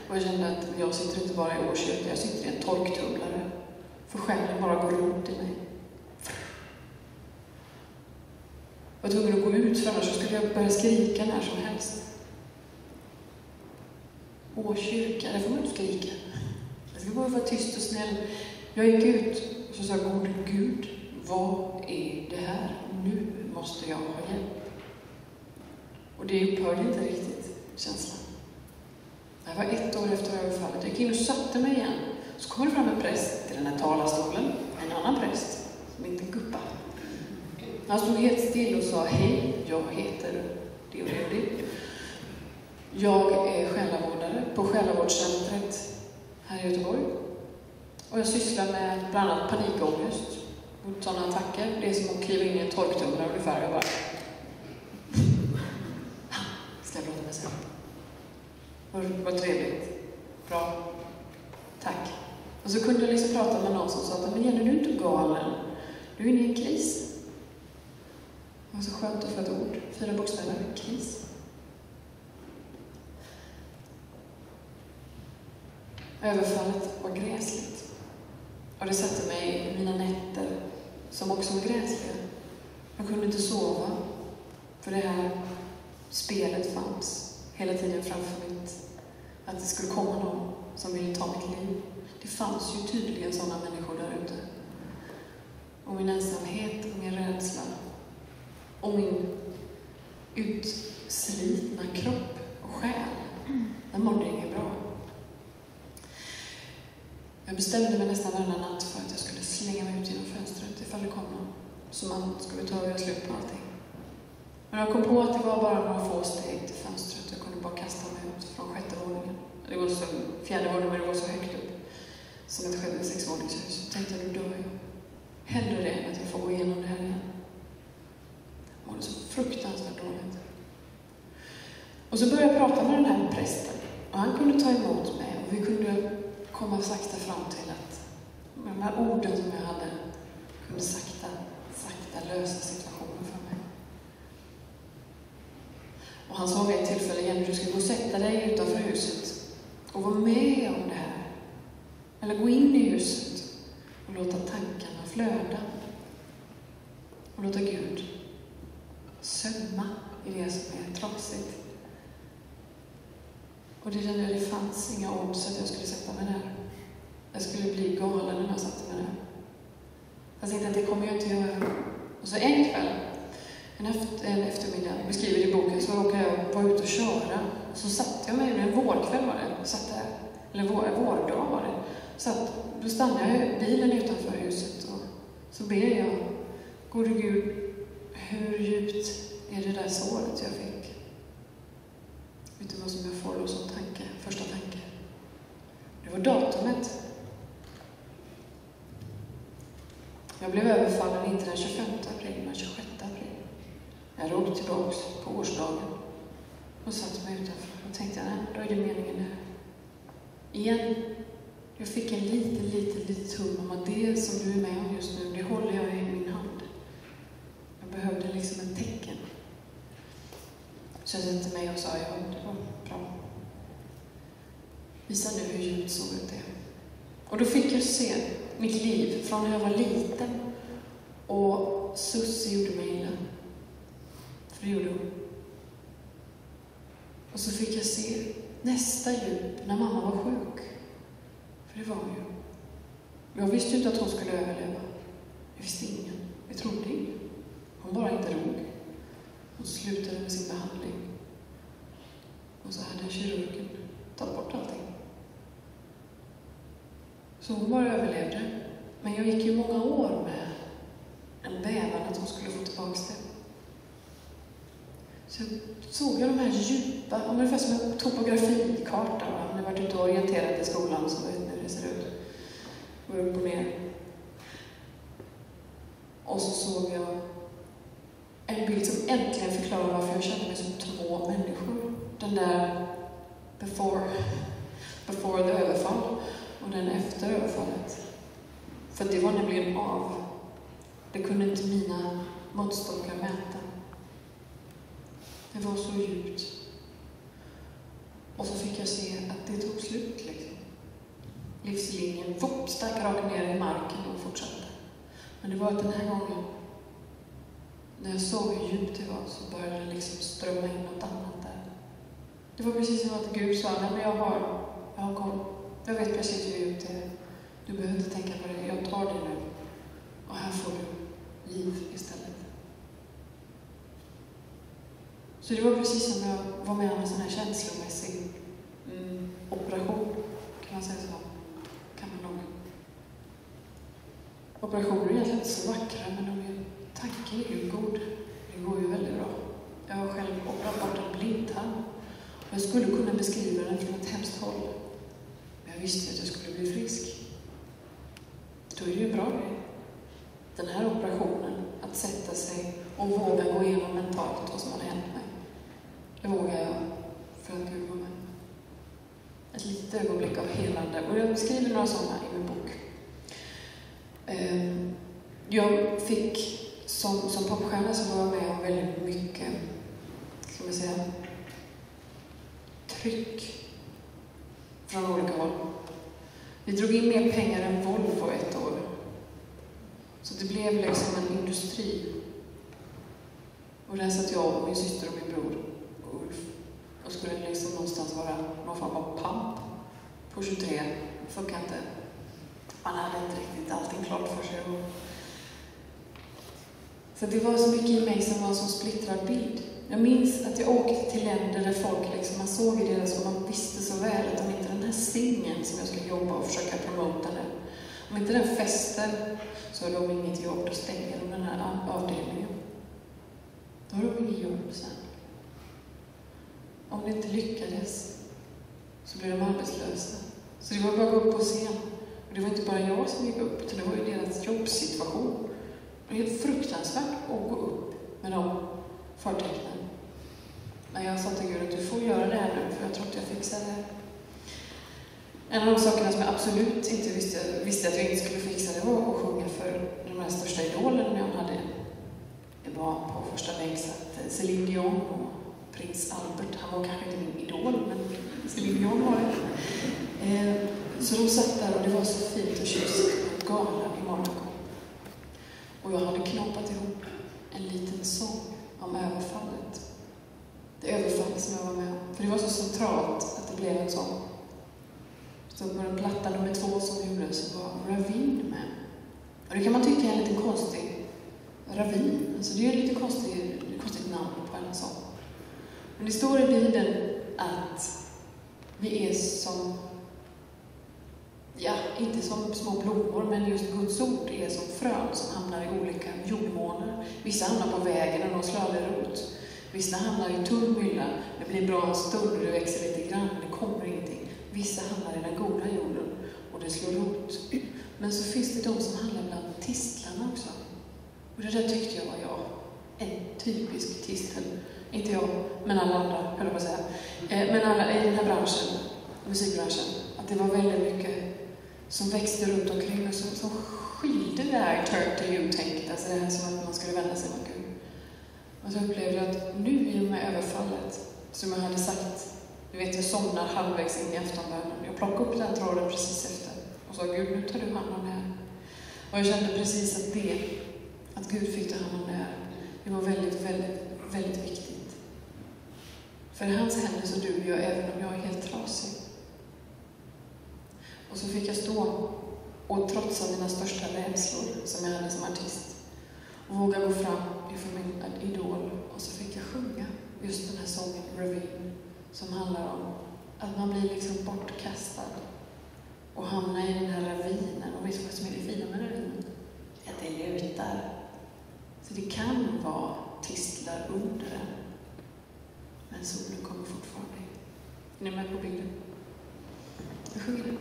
Och jag kände att jag sitter inte bara i vår kyrka, jag sitter i en torktumlare. För själen bara går runt i mig. Jag var tvungen att gå ut för annars skulle jag börja skrika när som helst. Åkyrka, kyrka, där får man inte skrika. Jag ska bara vara tyst och snäll. Jag gick ut så sa gode Gud, vad är det här? Nu måste jag ha hjälp. Och det upphörde inte riktigt, känslan. Det här var ett år efter överfallet. Jag gick in och satte mig igen. Så kommer det fram en präst till den här talarstolen. En annan präst, som inte guppade. Han stod helt still och sa, hej, jag heter det och det och det. Jag är själavårdare på själavårdscentret här i Göteborg. Och jag sysslar med bland annat panikångest mot sådana attacker. Det är som att kliva in i en torktumlare ungefär. Jag bara... Ska jag prata med sen? Vad, trevligt. Bra. Tack. Och så kunde jag liksom prata med någon som sa att men Jenny, du är inte galen. Du är inne i en kris. Det var så skönt att få ett ord. Fyra bokstäver. Kris. Överfallet var gräsligt. Och det satte mig i mina nätter som också var gräsliga. Jag kunde inte sova, för det här spelet fanns hela tiden framför mitt. Att det skulle komma någon som ville ta mitt liv. Det fanns ju tydligen sådana människor där ute. Och min ensamhet och min rädsla och min utslitna kropp och själ, den mådde inget bra. Jag bestämde mig nästan varenda natt för att jag skulle slänga mig ut genom fönstret ifall det kom någon. Så man skulle ta och göra slut på allting. Men jag kom på att det var bara några få steg till fönstret. Jag kunde bara kasta mig ut från sjätte våningen. Det var så, fjärde våningen, men det var så högt upp. Som ett sjätte sexvåningshus. Jag tänkte, nu dör jag. Hellre det än att jag får gå igenom det här igen. Jag mådde så fruktansvärt dåligt. Och så började jag prata med den här prästen. Och han kunde ta emot mig och vi kunde komma sakta fram till att med de här orden som jag hade kunde sakta, sakta lösa situationen för mig. Och han sa vid ett tillfälle, Jenny, du ska gå och sätta dig utanför huset och vara med om det här. Eller gå in i huset och låta tankarna flöda. Och låta Gud sömma i det som är trasigt. Och det kände jag, det fanns inga odds att jag skulle sätta mig där. Jag skulle bli galen om jag satte mig där. Jag tänkte att det kommer jag inte göra. Och så en kväll, en, efter, en eftermiddag, beskriver i boken, så råkade jag vara ute och köra. Så satte jag mig, en vårkväll var det, satt där, eller vår, vårdag var det. Satt, då stannade jag bilen utanför huset och så ber jag, Gode Gud, hur djupt är det där såret jag fick? Vet du vad som jag får då som tanke, första tanke? Det var datumet. Jag blev överfallen inte den 25 april, men den 26 april. Jag rodde tillbaks på årsdagen och satte mig utanför och tänkte, nej, då är det meningen det här. Igen, jag fick en liten, liten, liten tum om att det som du är med om just nu, det håller jag i min hand. Jag behövde liksom ett tecken. Så jag mig och sa, ja, det var bra. Visa nu hur djupt såret är. Och då fick jag se mitt liv från när jag var liten. Och Susie gjorde mig illa. För det gjorde hon. Och så fick jag se nästa djup när mamma var sjuk. För det var hon ju. Jag visste ju inte att hon skulle överleva. Det visste ingen. Jag trodde ingen. Hon bara inte dog. Hon slutade med sin behandling. Och så hade kirurgen tagit bort allting. Så hon bara överlevde. Men jag gick ju många år med en bävan att hon skulle få tillbaka det. Så såg jag de här djupa, ungefär som en topografikarta. va? Om ni varit ute och orienterat i skolan så vet ni hur det ser ut. Går upp och ner. Och så såg jag en bild som äntligen förklarar varför jag känner mig som två människor. Den där before, before the överfall och den efter överfallet. För det var nämligen av. Det kunde inte mina måttstockar mäta. Det var så djupt. Och så fick jag se att det tog slut. Liksom. Livslinjen fort stack rakt ner i marken och fortsatte. Men det var att den här gången, när jag såg hur djupt det var, så började det liksom strömma in något annat där. Det var precis som att Gud sa, nej men jag har, jag har koll. Jag vet precis hur djupt det är. Du behöver inte tänka på det, jag tar det nu. Och här får du liv istället. Så det var precis som jag var med om en sån här känslomässig mm, operation, kan man säga så? Kan man nog. Operationer är egentligen inte så vackra, men de är, Tack, är ju god. Det går ju väldigt bra. Jag har själv opererat bort en blindtarm. Jag skulle kunna beskriva den från ett hemskt håll. Men jag visste ju att jag skulle bli frisk. Då är det ju bra det. Den här operationen, att sätta sig och våga gå igenom mentalt vad som hade hänt mig. Det vågar jag för att Gud var med. Ett litet ögonblick av helande. Och jag beskriver några sådana i min bok. Ehm, jag fick, som, som popstjärna så var jag med om väldigt mycket, ska man säga, tryck från olika håll. Vi drog in mer pengar än Volvo ett år. Så det blev liksom en industri. Och där satt jag och min syster och min bror och Ulf och skulle liksom någonstans vara någon form av pamp på 23. Det funkar inte. Man hade inte riktigt allting klart för sig. Så det var så mycket i mig som var en så splittrad bild. Jag minns att jag åkte till länder där folk, liksom, man såg i deras och man visste så väl att om inte den här singeln som jag skulle jobba och försöka promota den, om inte den fäster så har de inget jobb, då stänger de den här avdelningen. Då har de inget jobb sen. Om det inte lyckades så blev de arbetslösa. Så det var bara att gå upp på scen. Och det var inte bara jag som gick upp, utan det var ju deras jobbsituation. Det är helt fruktansvärt att gå upp med de förtecknen. Men jag sa till Gud att du får göra det här nu, för jag tror att jag fixar det. En av de sakerna som jag absolut inte visste, visste att jag inte skulle fixa, det var att sjunga för de här största idolerna jag hade. Det var på första bänk satt eh, Céline Dion och prins Albert. Han var kanske inte min idol, men Céline Dion var det. Eh, så de satt där och det var så fint och tjusigt. Gala i Monaco. Och jag hade knoppat ihop en liten sång om överfallet. Det överfallet som jag var med om. För det var så centralt att det blev en sång. Så på den platta nummer två som gjordes så var Ravin med. Och det kan man tycka är en lite konstig Ravin. Alltså det är ju lite konstigt, konstigt namn på en sång. Men det står i Bibeln att vi är som, ja, inte som små blommor, men just Guds ord är som frön som hamnar i olika jordmåner. Vissa hamnar på vägen och de slår aldrig rot. Vissa hamnar i tunn mylla, det blir bra en stund och det växer lite grann, men det kommer ingenting. Vissa hamnar i den goda jorden och det slår rot. Men så finns det de som hamnar bland tistlarna också. Och det där tyckte jag var jag. En typisk tistel. Inte jag, men alla andra, höll jag på att säga. Eh, men alla i den här branschen, musikbranschen, att det var väldigt mycket som växte runt omkring och som, som skilde det här turn to you-tänket, alltså det här som att man skulle vända sig mot Gud. Och så upplevde jag att nu i och med överfallet, som jag hade sagt, du vet jag somnar halvvägs in i aftonbönen, jag plockade upp den tråden precis efter och sa Gud, nu tar du hand om det här. Och jag kände precis att det, att Gud fick ta hand om det här, det var väldigt, väldigt, väldigt viktigt. För i hans händer så duger jag även om jag är helt trasig. Och så fick jag stå och trotsa mina största rädslor som jag hade som artist. Och våga gå fram inför min idol. Och så fick jag sjunga just den här sången, Ravine, som handlar om att man blir liksom bortkastad och hamnar i den här ravinen. Och vet du vad som är det fina med ravinen? Att det lutar. Så det kan vara tistlar under den. Men solen kommer fortfarande. Är ni med på bilden? Thank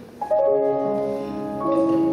you.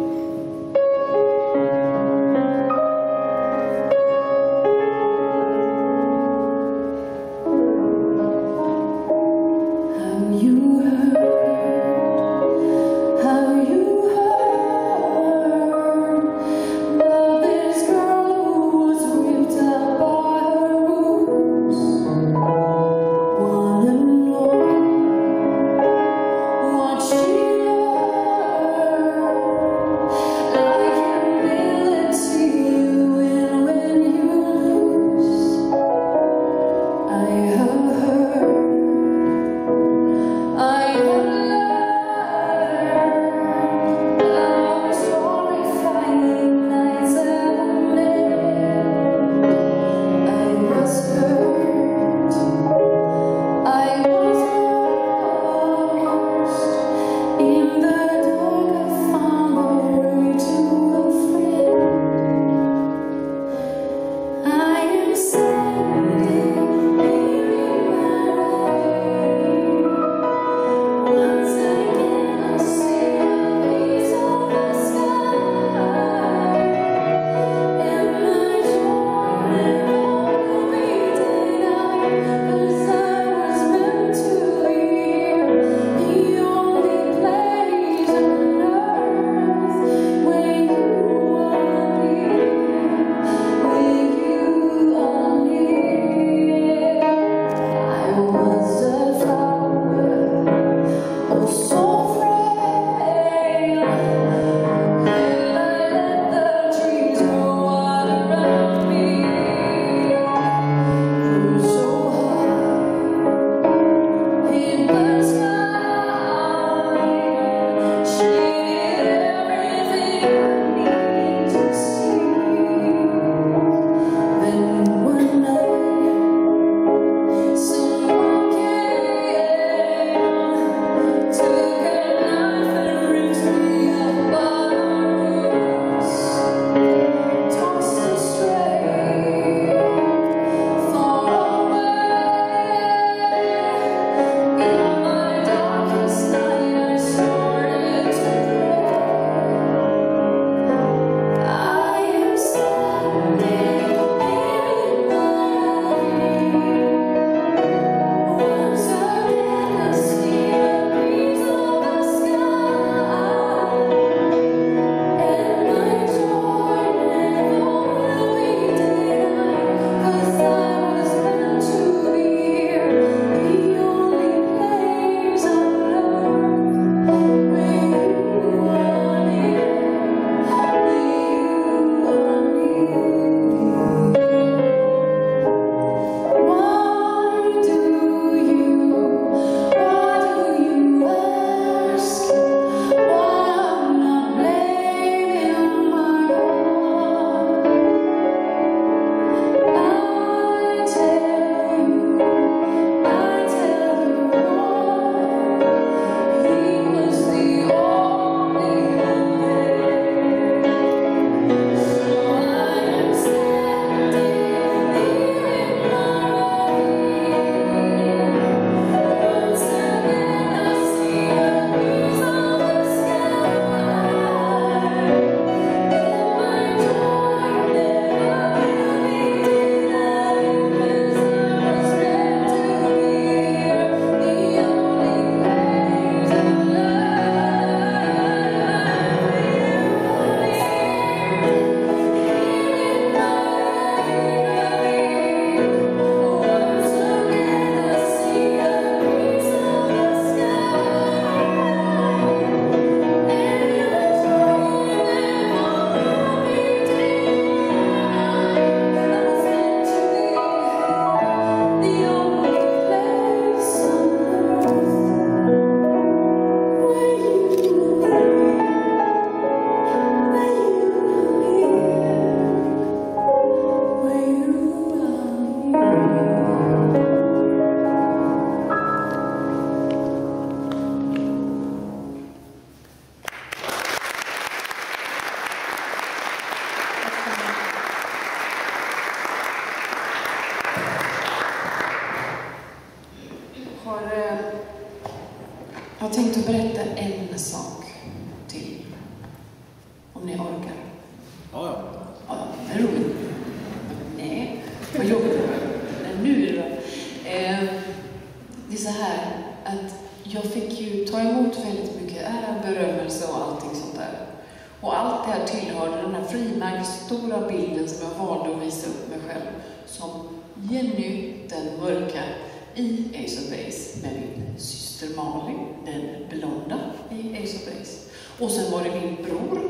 Och sen var det min bror,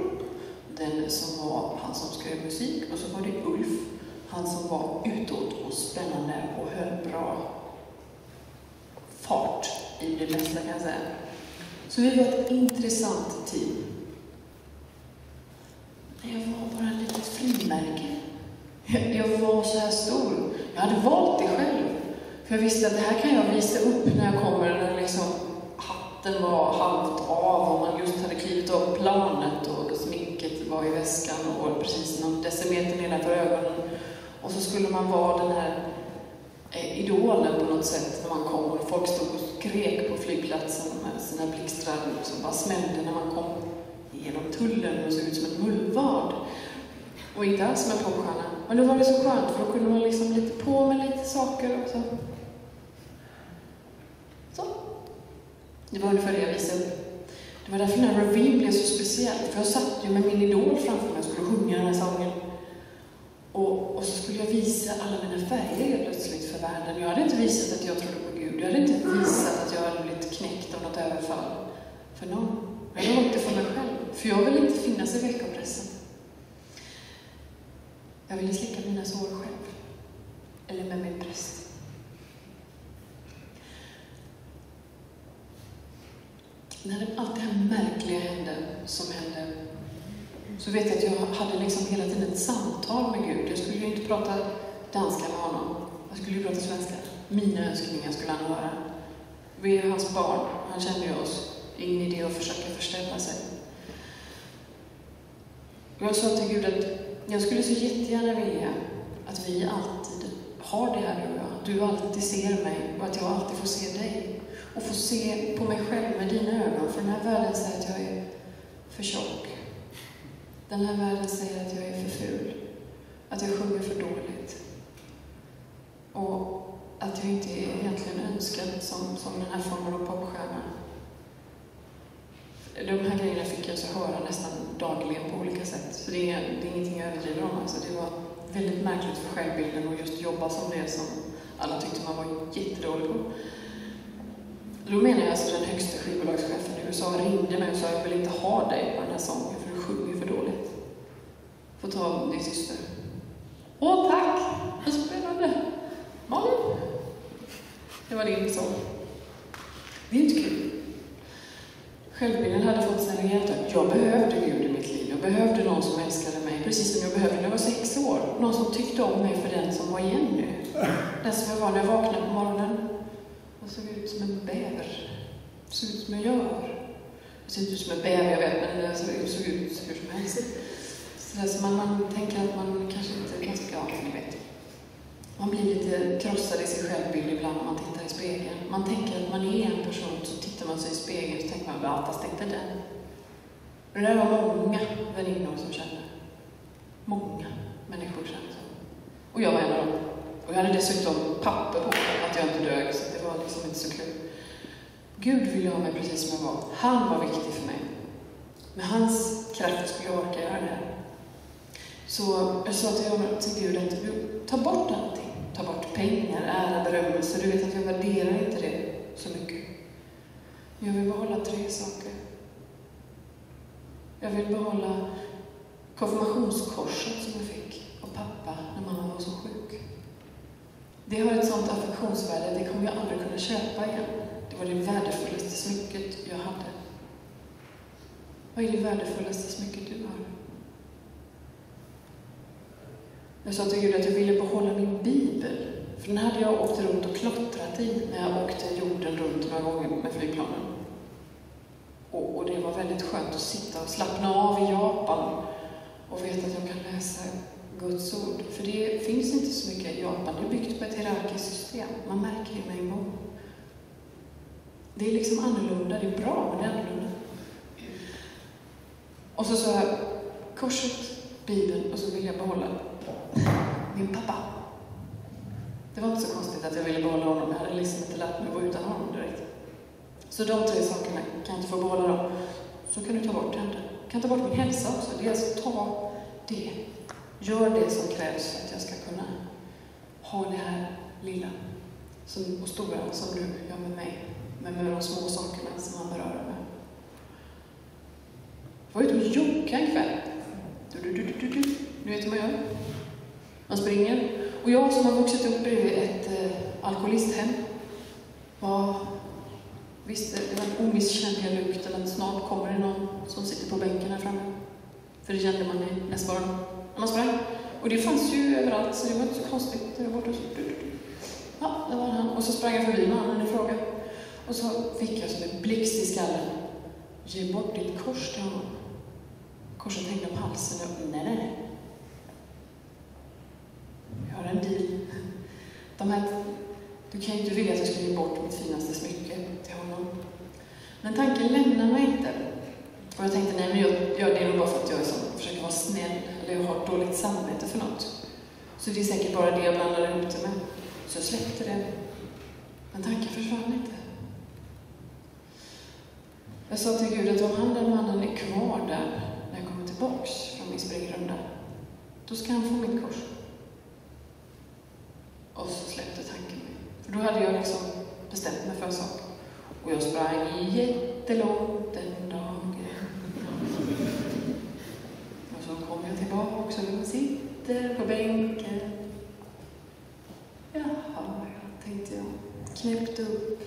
den som var han som skrev musik, och så var det Ulf, han som var utåt och spännande och höll bra fart i det mesta kan jag säga. Så vi var ett intressant team. Jag var bara ett litet frimärke. Jag var så här stor. Jag hade valt det själv. För jag visste att det här kan jag visa upp när jag kommer, liksom den var halvt av och man just hade klivit av planet och sminket var i väskan och precis någon decimeter nedanför ögonen. Och så skulle man vara den här eh, idolen på något sätt när man kom och folk stod och skrek på flygplatsen med sina blixtrar som bara smällde när man kom genom tullen och såg ut som en mullvad. Och inte alls som en popstjärna. Men då var det så skönt för då kunde man liksom lite på med lite saker och. Så. Det var ungefär det jag visade upp. Det var därför den här revyn blev så speciell. För jag satt ju med min idol framför mig och skulle sjunga den här sången. Och, och så skulle jag visa alla mina färger helt plötsligt för världen. Jag hade inte visat att jag trodde på Gud. Jag hade inte visat att jag hade blivit knäckt av något överfall för någon. Jag hade hållit det för mig själv. För jag ville inte finnas i veckopressen. Jag ville slicka mina sår själv. Eller med min präst. När allt det här märkliga hände, som hände, så vet jag att jag hade liksom hela tiden ett samtal med Gud. Jag skulle ju inte prata danska med honom. Jag skulle ju prata svenska. Mina önskningar skulle han höra. Vi är hans barn. Han känner ju oss. Ingen idé att försöka förställa sig. Och jag sa till Gud att jag skulle så jättegärna vilja att vi alltid har det här du och jag. Att du alltid ser mig och att jag alltid får se dig. Och få se på mig själv med dina ögon. För den här världen säger att jag är för tjock. Den här världen säger att jag är för ful. Att jag sjunger för dåligt. Och att jag inte är egentligen önskad som, som den här formen av popstjärna. De här grejerna fick jag så höra nästan dagligen på olika sätt. Så det är, det är ingenting jag överdriver om. Alltså det var väldigt märkligt för självbilden att just jobba som det som alla tyckte man var jättedålig på. Då menar jag alltså den högsta skivbolagschefen i USA ringde mig och sa jag vill inte ha dig på den här sången för du sjunger för dåligt. Får ta din syster. Åh tack! Vad spännande! Malin! Det var din sång. Det är inte kul. Självbilden hade fått sig rejält att Jag behövde Gud i mitt liv. Jag behövde någon som älskade mig, precis som jag behövde när jag var sex år. Någon som tyckte om mig för den som var Jenny. Den som jag var när jag vaknade på morgonen jag såg ut som en bäver. Såg ut som jag gör. Jag ser inte ut som en bäver, jag vet, men jag såg ut, såg ut hur som helst. Så där, så man, man tänker att man kanske inte, är ska, ja, ni vet. Man blir lite krossad i sin självbild ibland när man tittar i spegeln. Man tänker att man är en person, så tittar man sig i spegeln så tänker man, ja fast inte den. Och det där var många väninnor som kände. Många människor kände så. Och jag var en av dem. Och jag hade dessutom papper på att jag inte dög, så det var liksom inte så kul. Gud ville ha mig precis som jag var. Han var viktig för mig. Med hans kraft skulle jag orka göra det här. Så jag sa till, honom, till Gud att ta bort allting. Ta bort pengar, ära, berömmelse. Du vet att jag värderar inte det så mycket. Men jag vill behålla tre saker. Jag vill behålla konfirmationskorset som jag fick av pappa när mamma var så sjuk. Det har ett sånt affektionsvärde, det kommer jag aldrig kunna köpa igen. Det var det värdefullaste smycket jag hade. Vad är det värdefullaste smycket du har? Jag sa till Gud att jag ville behålla min bibel. För den hade jag åkt runt och klottrat i när jag åkte jorden runt några gånger med flygplanen. Och, och det var väldigt skönt att sitta och slappna av i Japan och veta att jag kan läsa Guds ord. För det finns inte så mycket i Japan. Det är byggt på ett hierarkiskt system. Man märker det med en gång. Det är liksom annorlunda. Det är bra, men det är annorlunda. Och så sa jag, korset, Bibeln och så vill jag behålla min pappa. Det var inte så konstigt att jag ville behålla honom. Jag hade liksom inte lärt mig att vara utan honom direkt. Så de tre sakerna, kan jag inte få behålla dem, så kan du ta bort det andra. Kan ta bort min hälsa också. Det är alltså ta det. Gör det som krävs för att jag ska kunna ha det här lilla som, och stora som du gör med mig. Men med de små sakerna som han berör mig. Jag var ute och joggade en kväll. Du, du, du, du, du. du vet hur man gör? Man springer. Och jag som har vuxit upp bredvid ett eh, alkoholisthem var, visste, det var en omisskännliga lukten att snart kommer det någon som sitter på bänken här framme. För det kände man i nästbarn när man sprang. Och det fanns ju överallt, så det var inte så konstigt. Det var borta så. Ja, det var han. Och så sprang jag förbi mannen i fråga. Och så fick jag som en blixt i skallen. Ge bort ditt kors till honom. Korset hängde om halsen och nej, nej, nej. Jag har en deal. De här, du kan ju inte vilja att jag ska ge bort mitt finaste smycke till honom. Men tanken lämnar mig inte. Och jag tänkte, nej men jag jag, det nog bara för att jag är som, försöker vara snäll, eller jag har dåligt samvete för något. Så det är säkert bara det jag blandar ihop det med. Så jag släppte det. Men tanken försvann inte. Jag sa till Gud att om han den mannen är kvar där när jag kommer tillbaks från min springrunda, då ska han få mitt kors. Och så släppte tanken mig. För då hade jag liksom bestämt mig för en sak. Och jag sprang jättelångt den dagen. Kommer jag tillbaka och sitter på bänken. Jaha, tänkte jag. Knäppte upp.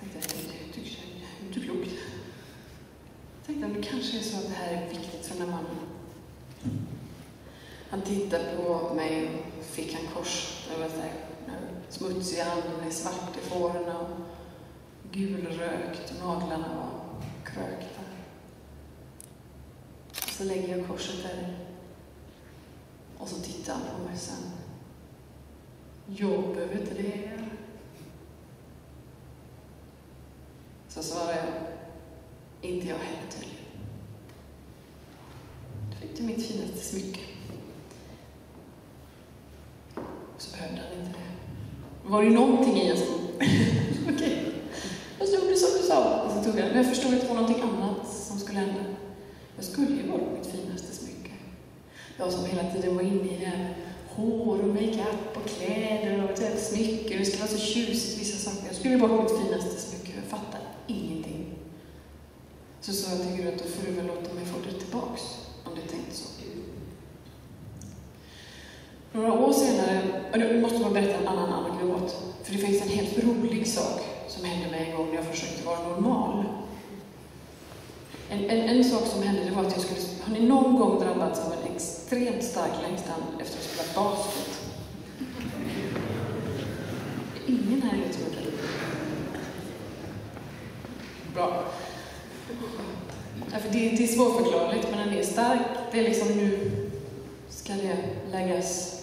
Tänkte jag, det tycker jag inte klokt. Tänkte att det kanske är så att det här är viktigt för den här mannen. Han tittade på mig och fick en kors. Det var så här, smutsig hand, svart i fåren och gulrökt naglarna var krökta. Så lägger jag korset där. Och så tittar han på mig sen. Jag behöver inte det. Så svarar jag, inte jag heller tydligen. Då fick du mitt finaste smycke. Så behövde han inte det. Var det någonting i oss? [laughs] Okej. Okay. jag gjorde som du sa. Och så tog jag Men jag förstod att det var någonting annat som skulle hända. Jag skulle ju vara mitt finaste smycke. Jag som hela tiden var inne i det här hår och makeup och kläder och ett smycke. Det skulle vara så tjusigt vissa saker. Jag skulle bort mitt finaste smycke. Jag fattar ingenting. Så sa jag till Gud att då får du väl låta mig få det tillbaks. Om det är tänkt så. Några år senare, och nu måste man berätta en annan anekdot. För det finns en helt rolig sak som hände mig en gång när jag försökte vara normal. En, en, en sak som hände det var att jag skulle... Har ni någon gång drabbats av en extremt stark längtan efter att spela basket? Ingen här inne som inte det. Bra. Ja, för det, det är svårförklarligt, men den är stark. Det är liksom nu ska det läggas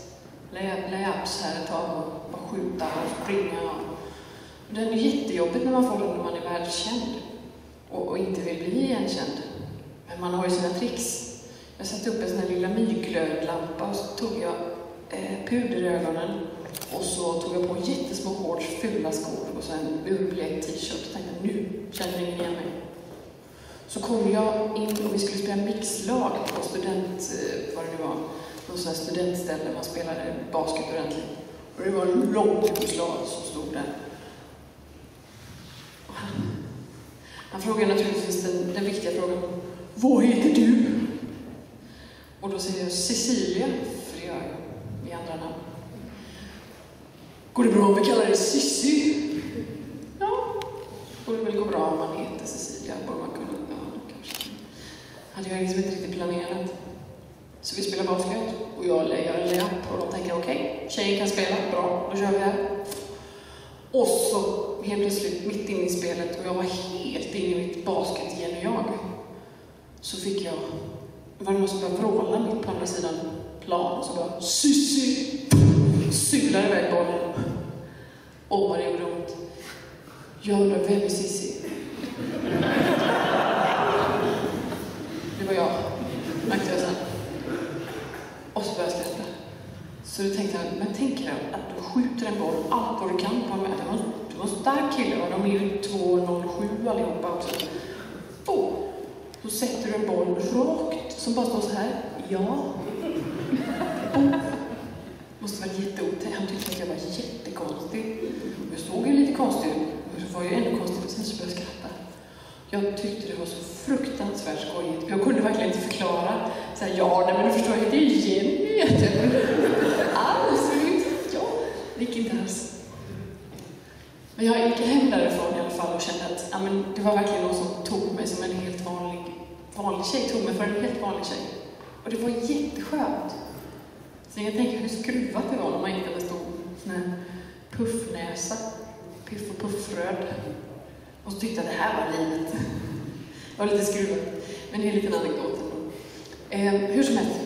layups här ett tag och bara skjuta och springa. Och den är jättejobbigt när man får den när man är världskänd och, och inte vill bli igenkänd. Men man har ju sina tricks. Jag satte upp en sån här lilla mygglödlampa och så tog jag eh, puder i ögonen och så tog jag på jättesmå shorts, fula skor och så en urblekt t-shirt och tänkte nu känner ingen igen mig. Så kom jag in och vi skulle spela mixlag på student, eh, vad det nu var, någon sån här studentställe man spelade basket ordentligt. Och det var en lång Jugosłav som stod där. Han, frågade naturligtvis den, den viktiga frågan, vad heter du? Och då säger jag Cecilia, för det gör jag i andra namn. Går det bra om vi kallar dig Sissi? Ja, borde väl gå bra om man heter Cecilia, borde man kunna. Ja, kanske. Hade jag liksom inte riktigt planerat. Så vi spelar basket och jag gör en layup och de tänker okej, okay, tjejen kan spela, bra, då kör vi här. Och så helt plötsligt, mitt inne i spelet, och jag var helt inne i mitt basket-gen-jag, så fick jag, var det någon som började vråla mitt på andra sidan plan, så bara Sissi! Sylade iväg bollen. Åh, vad det gjorde ont. Jag undrar, vem är Sissi? Det var jag, märkte jag sen. Och så började jag skratta. Så då tänkte han, men tänk dig att du skjuter en boll allt vad du kan på en med. Du var, var en stark kille och de är ju 2,07 allihopa också. Oh, då sätter du en boll rakt som bara står så här. Ja. Oh. Måste vara jätteotäckt. Han tyckte att jag var jättekonstig. Jag såg ju lite konstig ut. och Det var ju ännu konstigare sen så började jag skratta. Jag tyckte det var så fruktansvärt skojigt. Jag kunde verkligen inte förklara. Så här, ja, nej, men du förstår ju, det är ju Jenny. Alls, Ja. Det gick inte alls. Men jag gick hem därifrån i alla fall och kände att ja, men det var verkligen någon som tog mig som en helt vanlig, vanlig tjej, tog mig för en helt vanlig tjej. Och det var jätteskönt. Sen jag tänker hur skruvat det var när man gick där med stor sån här puffnäsa, piff och puffröd. Och så tyckte jag det här var livet. Det var lite skruvat, men det är en liten anekdot ändå. Eh, hur som helst,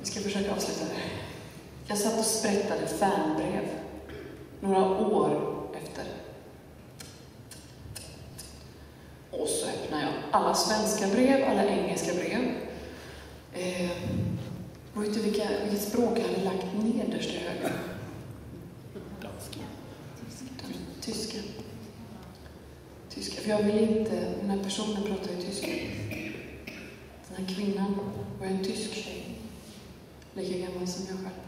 vi ska försöka avsluta det här. Jag satt och sprättade fanbrev några år efter. Och så öppnade jag alla svenska brev, alla engelska brev. Eh, och vet du vilka, vilket språk jag hade lagt nederst till höger? Danska. Tyska. Tyska. För jag vill inte, den här personen pratar ju tyska. Den här kvinnan var en tysk tjej. Lika gammal som jag själv.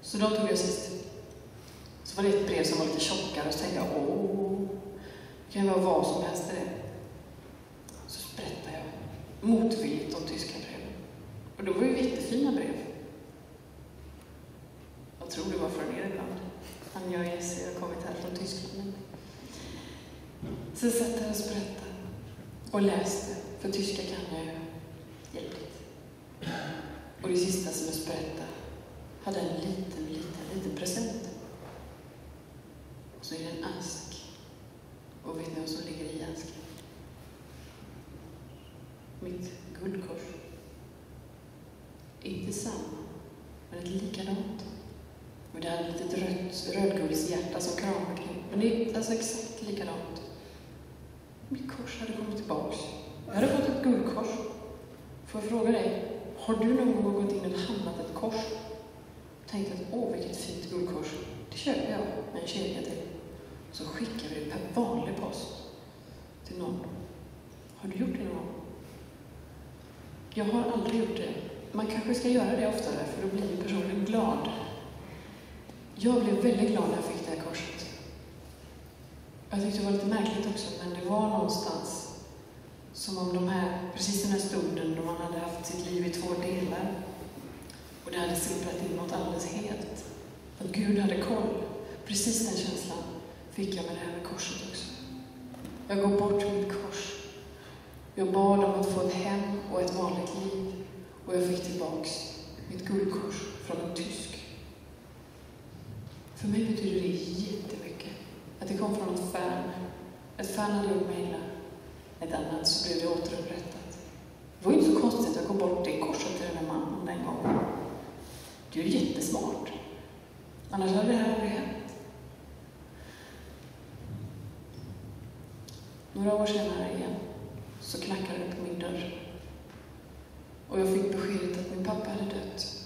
Så då tog jag sist. Så var det ett brev som var lite tjockare och så tänkte jag, åh, det kan ju vara vad som helst i det. Så berättade jag motvilligt om tyska brev. Och de var ju jättefina brev. Jag tror det var från er ibland. Han gör Jesse har kommit här från Tyskland. Så satt jag och sprättade och läste, för tyska kan jag ju hjälpligt. Och det sista som jag sprättade hade en liten, liten, liten present. Och så är det en ask. Och vet ni vad som ligger i asken? Mitt guldkors. Inte samma, men ett likadant. Och det hade ett litet rött rödguldshjärta som kramade kring. Men det är alltså exakt likadant. Mitt kors hade kommit tillbaks. Jag hade fått ett guldkors. Får jag fråga dig, har du någon gång gått in och handlat ett kors? Tänkt att åh, vilket fint guldkors. Det köper jag med en kedja till. Så skickar vi det per vanlig post till någon. Har du gjort det någon gång? Jag har aldrig gjort det. Man kanske ska göra det oftare, för då blir personen glad. Jag blev väldigt glad när jag fick det här korset. Jag tyckte det var lite märkligt också, men det var någonstans som om de här, precis den här stunden då man hade haft sitt liv i två delar och det hade sipprat in något alldeles helt. Att Gud hade koll. Precis den känslan fick jag med det här med korset också. Jag går bort mitt kors. Jag bad om att få ett hem och ett vanligt liv och jag fick tillbaks mitt guldkors från en tysk. För mig betyder det jättemycket att det kom från ett fan. Ett fan hade gjort mig illa. Ett annat så blev det återupprättat. Det var ju inte så konstigt att jag kom bort det korset till den där mannen den gången. Det är ju jättesmart. Annars hade det här aldrig hänt. Några år senare igen så knackade det på min dörr. Och jag fick beskedet att min pappa hade dött.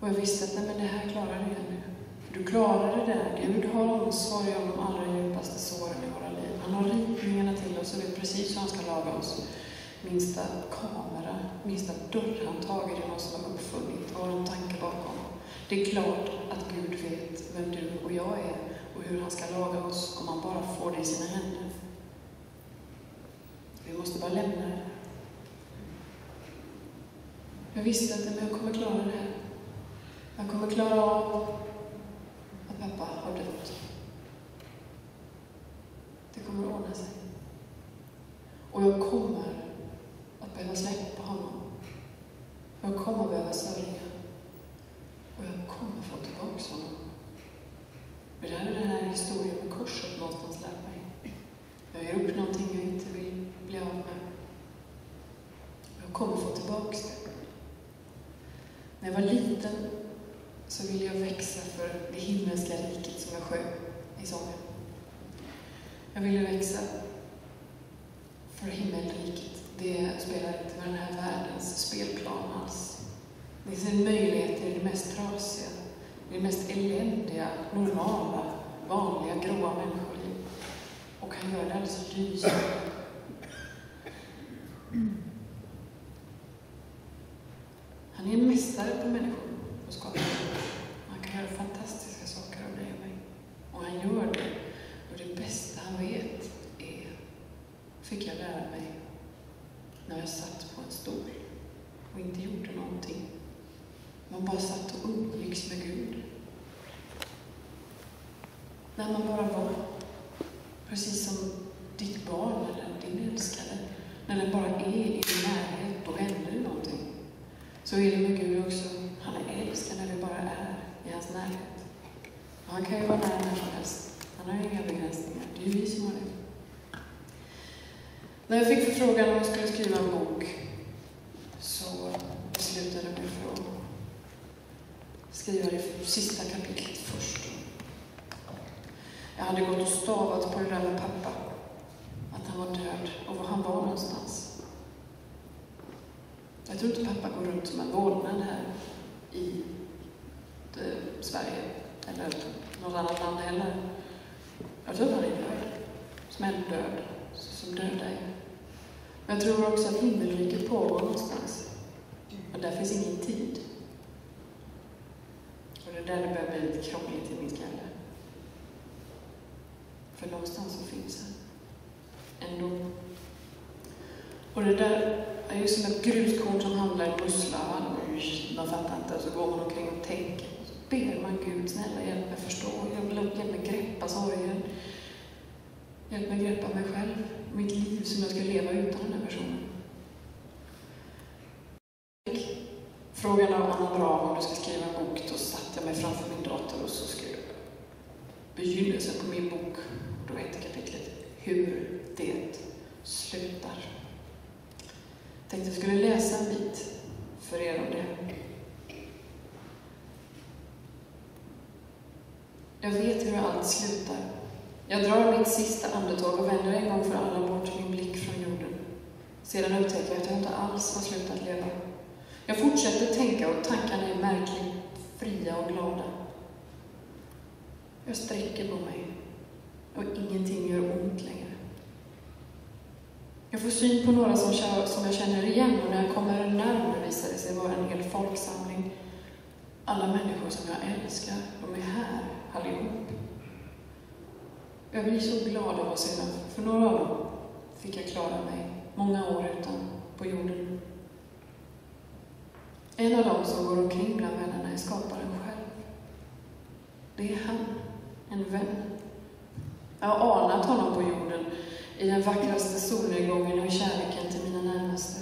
Och jag visste att nej, men det här klarar jag nu. Du klarar det där. Gud har omsorg om de allra djupaste såren i våra liv. Han har ritningarna till oss och vet precis hur han ska laga oss. Minsta kamera, minsta dörrhandtag är det någon som har uppfunnit och har en tanke bakom. Det är klart att Gud vet vem du och jag är och hur han ska laga oss om han bara får det i sina händer. Vi måste bara lämna det. Jag visste att jag kommer klara det här. Jag kommer klara av pappa har dött. Det kommer att ordna sig. Och jag kommer att behöva släppa honom. Jag kommer att behöva sörja. Och jag kommer få tillbaka honom. Det här är den här historien med korset någonstans lärt mig. Jag ger upp någonting jag inte vill bli av med. Jag kommer få tillbaka det. När jag var liten så ville jag växa för det himmelska riket som jag sjöng i sången. Jag ville växa för himmelriket. Det spelar inte med den här världens spelplan alls. Det finns en möjlighet i det mest trasiga, i det mest eländiga, normala, vanliga, gråa människoliv. Och han gör det alldeles lysande. Han är en mästare på människor och skapar liv. Han kan göra fantastiska saker av dig och mig. Och han gör det. Och det bästa han vet är, fick jag lära mig när jag satt på en stol och inte gjorde någonting. Man bara satt och umgicks med Gud. När man bara var, precis som ditt barn eller din älskade, när den bara är i din närhet, då händer det någonting. Så är det med Gud också. Han är älskad när vi bara är i hans närhet. Och han kan ju vara nära när som helst. Han har ju inga begränsningar. Det är ju vi som har det. När jag fick förfrågan om jag skulle skriva en bok så beslutade jag mig för att skriva det sista kapitlet först. Jag hade gått och stavat på det där med pappa. Att han var död och var han var någonstans. Jag tror inte pappa går runt som en vålnad här i eh, Sverige eller något annat land heller. Jag tror han är död. Smällдöd, som döda är. Men jag tror också att himmelriket pågår någonstans. Och där finns ingen tid. Det är där det börjar bli lite krångligt i min skalle. För någonstans så finns han. Ändå. Och det där är ju som ett gruskorn som hamnar i en. Man fattar inte. Och så går man omkring och tänker. Så ber man Gud, snälla hjälp mig förstå. Hjälp mig greppa sorgen. Hjälp mig greppa mig själv. Mitt liv som jag ska leva utan den här personen. Frågan av Anna Brav om du ska skriva en bok, då satte jag mig framför min dator och så skrev jag begynnelsen på min bok. Då heter kapitlet Hur det slutar. Jag tänkte jag skulle läsa en bit för er om det. Jag vet hur allt slutar. Jag drar mitt sista andetag och vänder en gång för alla bort min blick från jorden. Sedan upptäcker jag att jag inte alls har slutat leva. Jag fortsätter tänka och tankarna är märkliga fria och glada. Jag sträcker på mig och ingenting gör ont längre. Jag får syn på några som, som jag känner igen och när jag kommer närmare visar det sig vara en hel folksamling. Alla människor som jag älskar, de är här allihop. Jag blir så glad av att se dem. För några av dem fick jag klara mig många år utan på jorden. En av dem som går omkring bland vännerna är skaparen själv. Det är han, en vän. Jag har anat honom på jorden i den vackraste solnedgången och i kärleken till mina närmaste.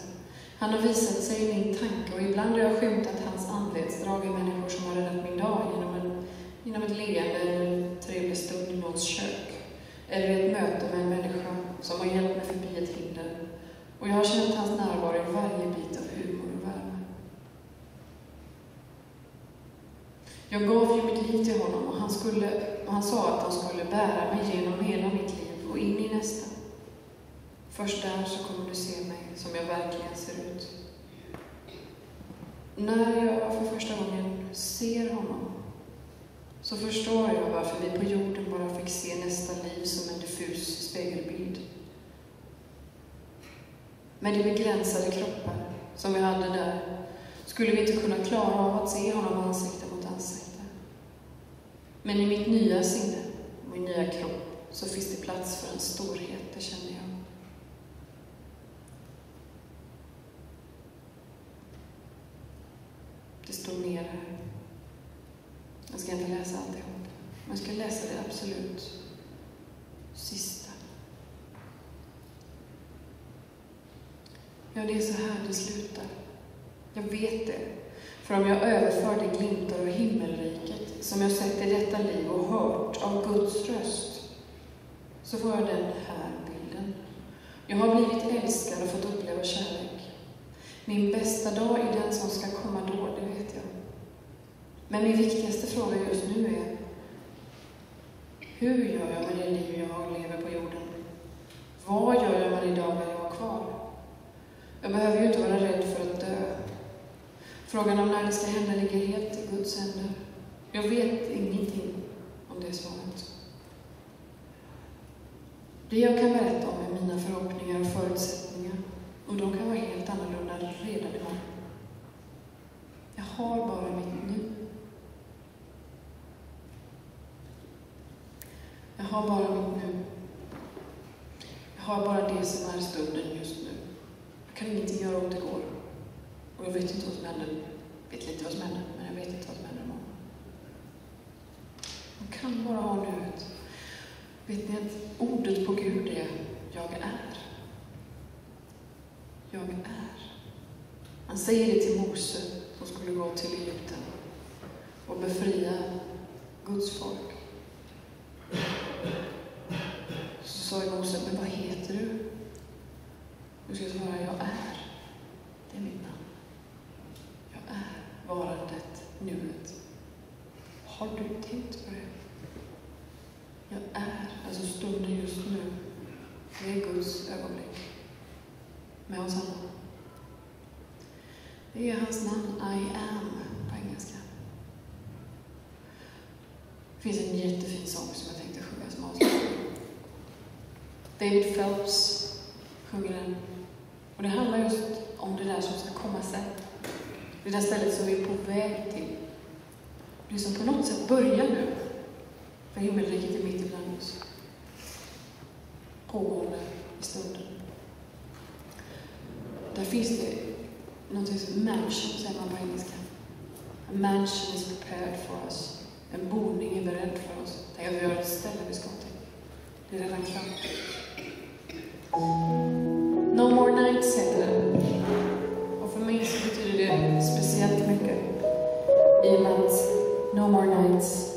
Han har visat sig i min tanke och ibland har jag skymtat hans anletsdrag i människor som har räddat min dag genom, en, genom ett leende eller en trevlig stund i någons kök. Eller ett möte med en människa som har hjälpt mig förbi ett hinder. Och jag har känt hans närvaro i varje bit av humor och värme. Jag gav ju mitt liv till honom och han, skulle, och han sa att han skulle bära mig genom hela mitt liv och in i nästa. Först där så kommer du se mig som jag verkligen ser ut. När jag för första gången ser honom så förstår jag varför vi på jorden bara fick se nästa liv som en diffus spegelbild. Med de begränsade kroppar som vi hade där skulle vi inte kunna klara av att se honom ansikte. Men i mitt nya sinne, min nya kropp, så finns det plats för en storhet, det känner jag. Det står mer här. Jag ska inte läsa alltihop, men jag ska läsa det absolut sista. Ja, det är så här det slutar. Jag vet det. För om jag överför de glimtar av himmelriket som jag sett i detta liv och hört av Guds röst, så får jag den här bilden. Jag har blivit älskad och fått uppleva kärlek. Min bästa dag är den som ska komma då, det vet jag. Men min viktigaste fråga just nu är, hur gör jag med det liv jag lever på jorden? Vad gör jag med de dagar jag har kvar? Jag behöver ju inte vara rädd för att dö. Frågan om när det ska hända ligger helt i Guds händer. Jag vet ingenting om det svaret. Det jag kan berätta om är mina förhoppningar och förutsättningar. Och de kan vara helt annorlunda redan imorgon. Jag har bara mitt nu. Jag har bara mitt nu. Jag har bara det som är stunden just nu. Jag kan ingenting göra åt går. Och jag vet inte vad som hände Jag vet lite vad som hände, men jag vet inte vad som hände imorgon. Jag kan bara ha nuet. Vet ni att ordet på Gud är jag är? Jag är. Han säger det till Mose som skulle gå till Egypten och befria Guds folk. Så sa Mose, men vad heter du? Du ska svara, jag är. Det är mitt namn. Är varandet, nuet. Har du tänkt på det? Jag är, alltså stunden just nu. Det är Guds ögonblick. Med oss alla. Det är hans namn, I am, på engelska. Det finns en jättefin sång som jag tänkte sjunga som avslutning. David Phelps sjunger den. Och det handlar just om det där som ska komma sen. Det där stället som vi är på väg till. Det som på något sätt börjar nu. För himmelriket är mitt ibland oss. Pågående i stunden. Där finns det någonting som mansion, säger man på engelska. A mansion is prepared for us. En boning är beredd för oss. Tänk att vi har ett ställe vi ska till. Det är redan klart. No more nights heter det. Speciellt mycket. I och med att No more nights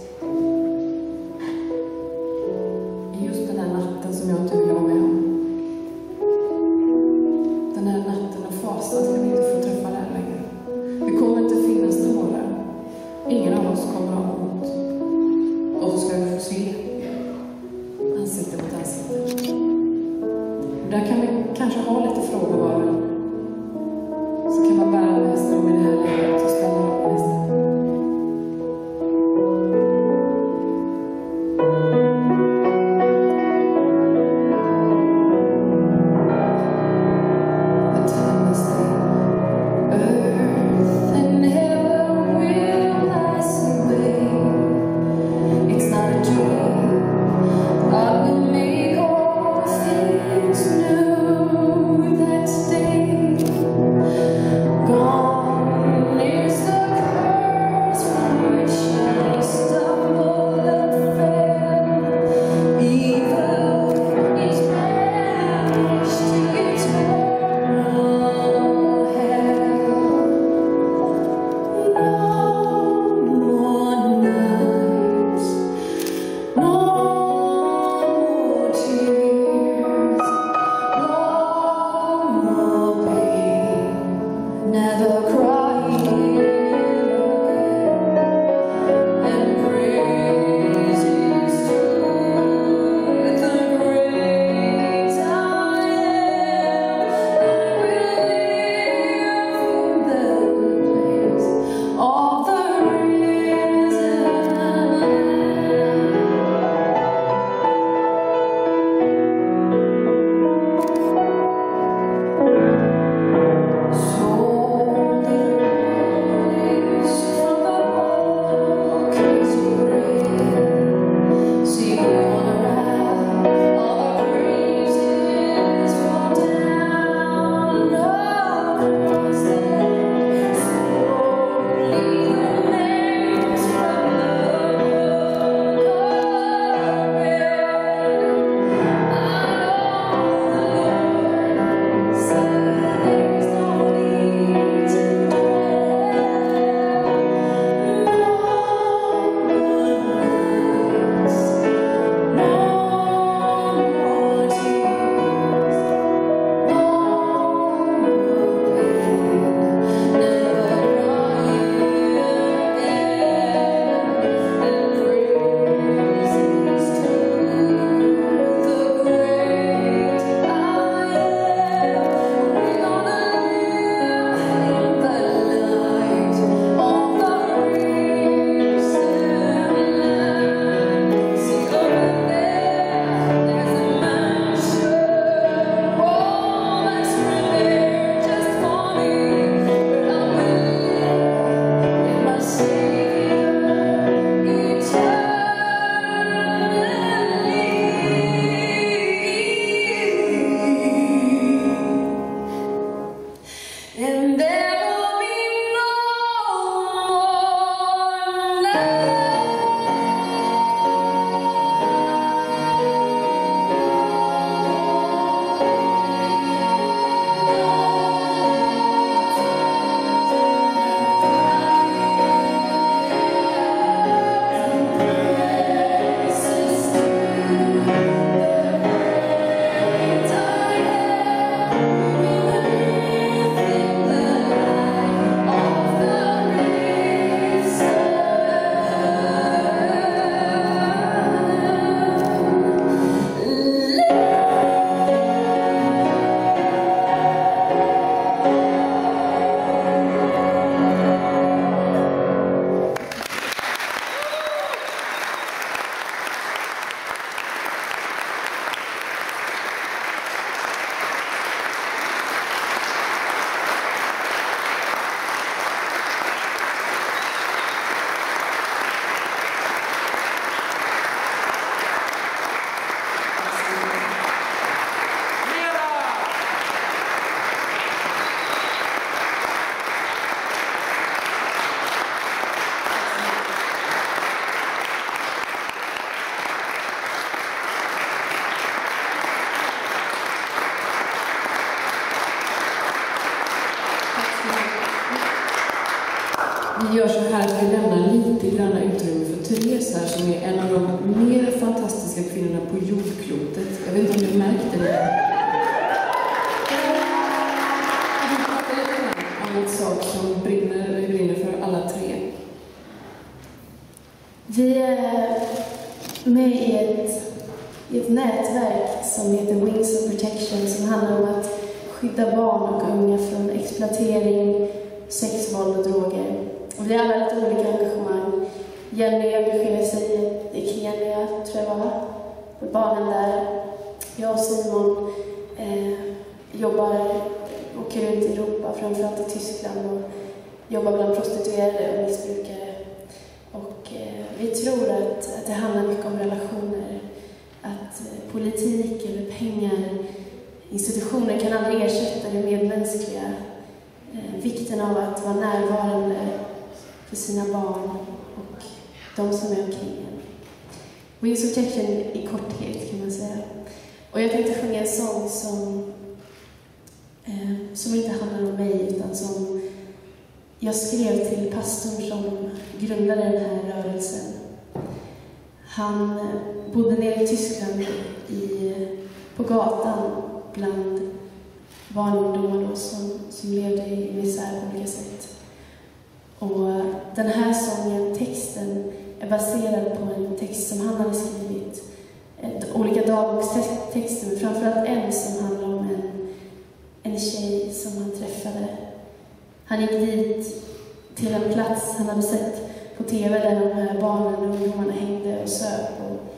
de här barnen och ungdomarna hängde och söp och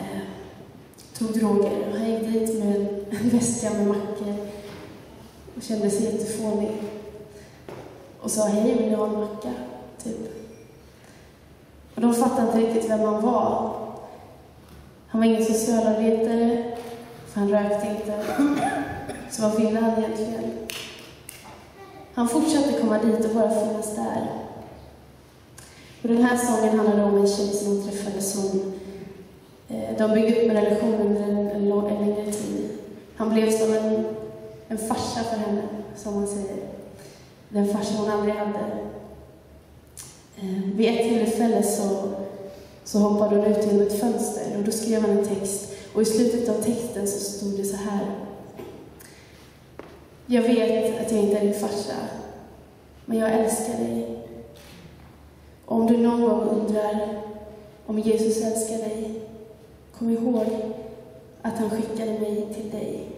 eh, tog droger. Och han gick dit med [laughs] en, en väska med mackor och kände sig jättefånig. Och sa hej, vill du ha en macka? Typ. Och de fattade inte riktigt vem han var. Han var ingen socialarbetare, för han rökte inte. Så vad ville han egentligen? Han fortsatte komma dit och bara finnas där. Och den här sången handlar om en tjej som hon träffade som eh, de byggde upp en relation under en, en, lång, en längre tid. Han blev som en, en farsa för henne, som man säger. Den farsa hon aldrig hade. Eh, vid ett tillfälle så, så hoppade hon ut genom ett fönster och då skrev han en text. Och i slutet av texten så stod det så här. Jag vet att jag inte är din farsa, men jag älskar dig. Om du någon gång undrar om Jesus älskar dig, kom ihåg att han skickade mig till dig.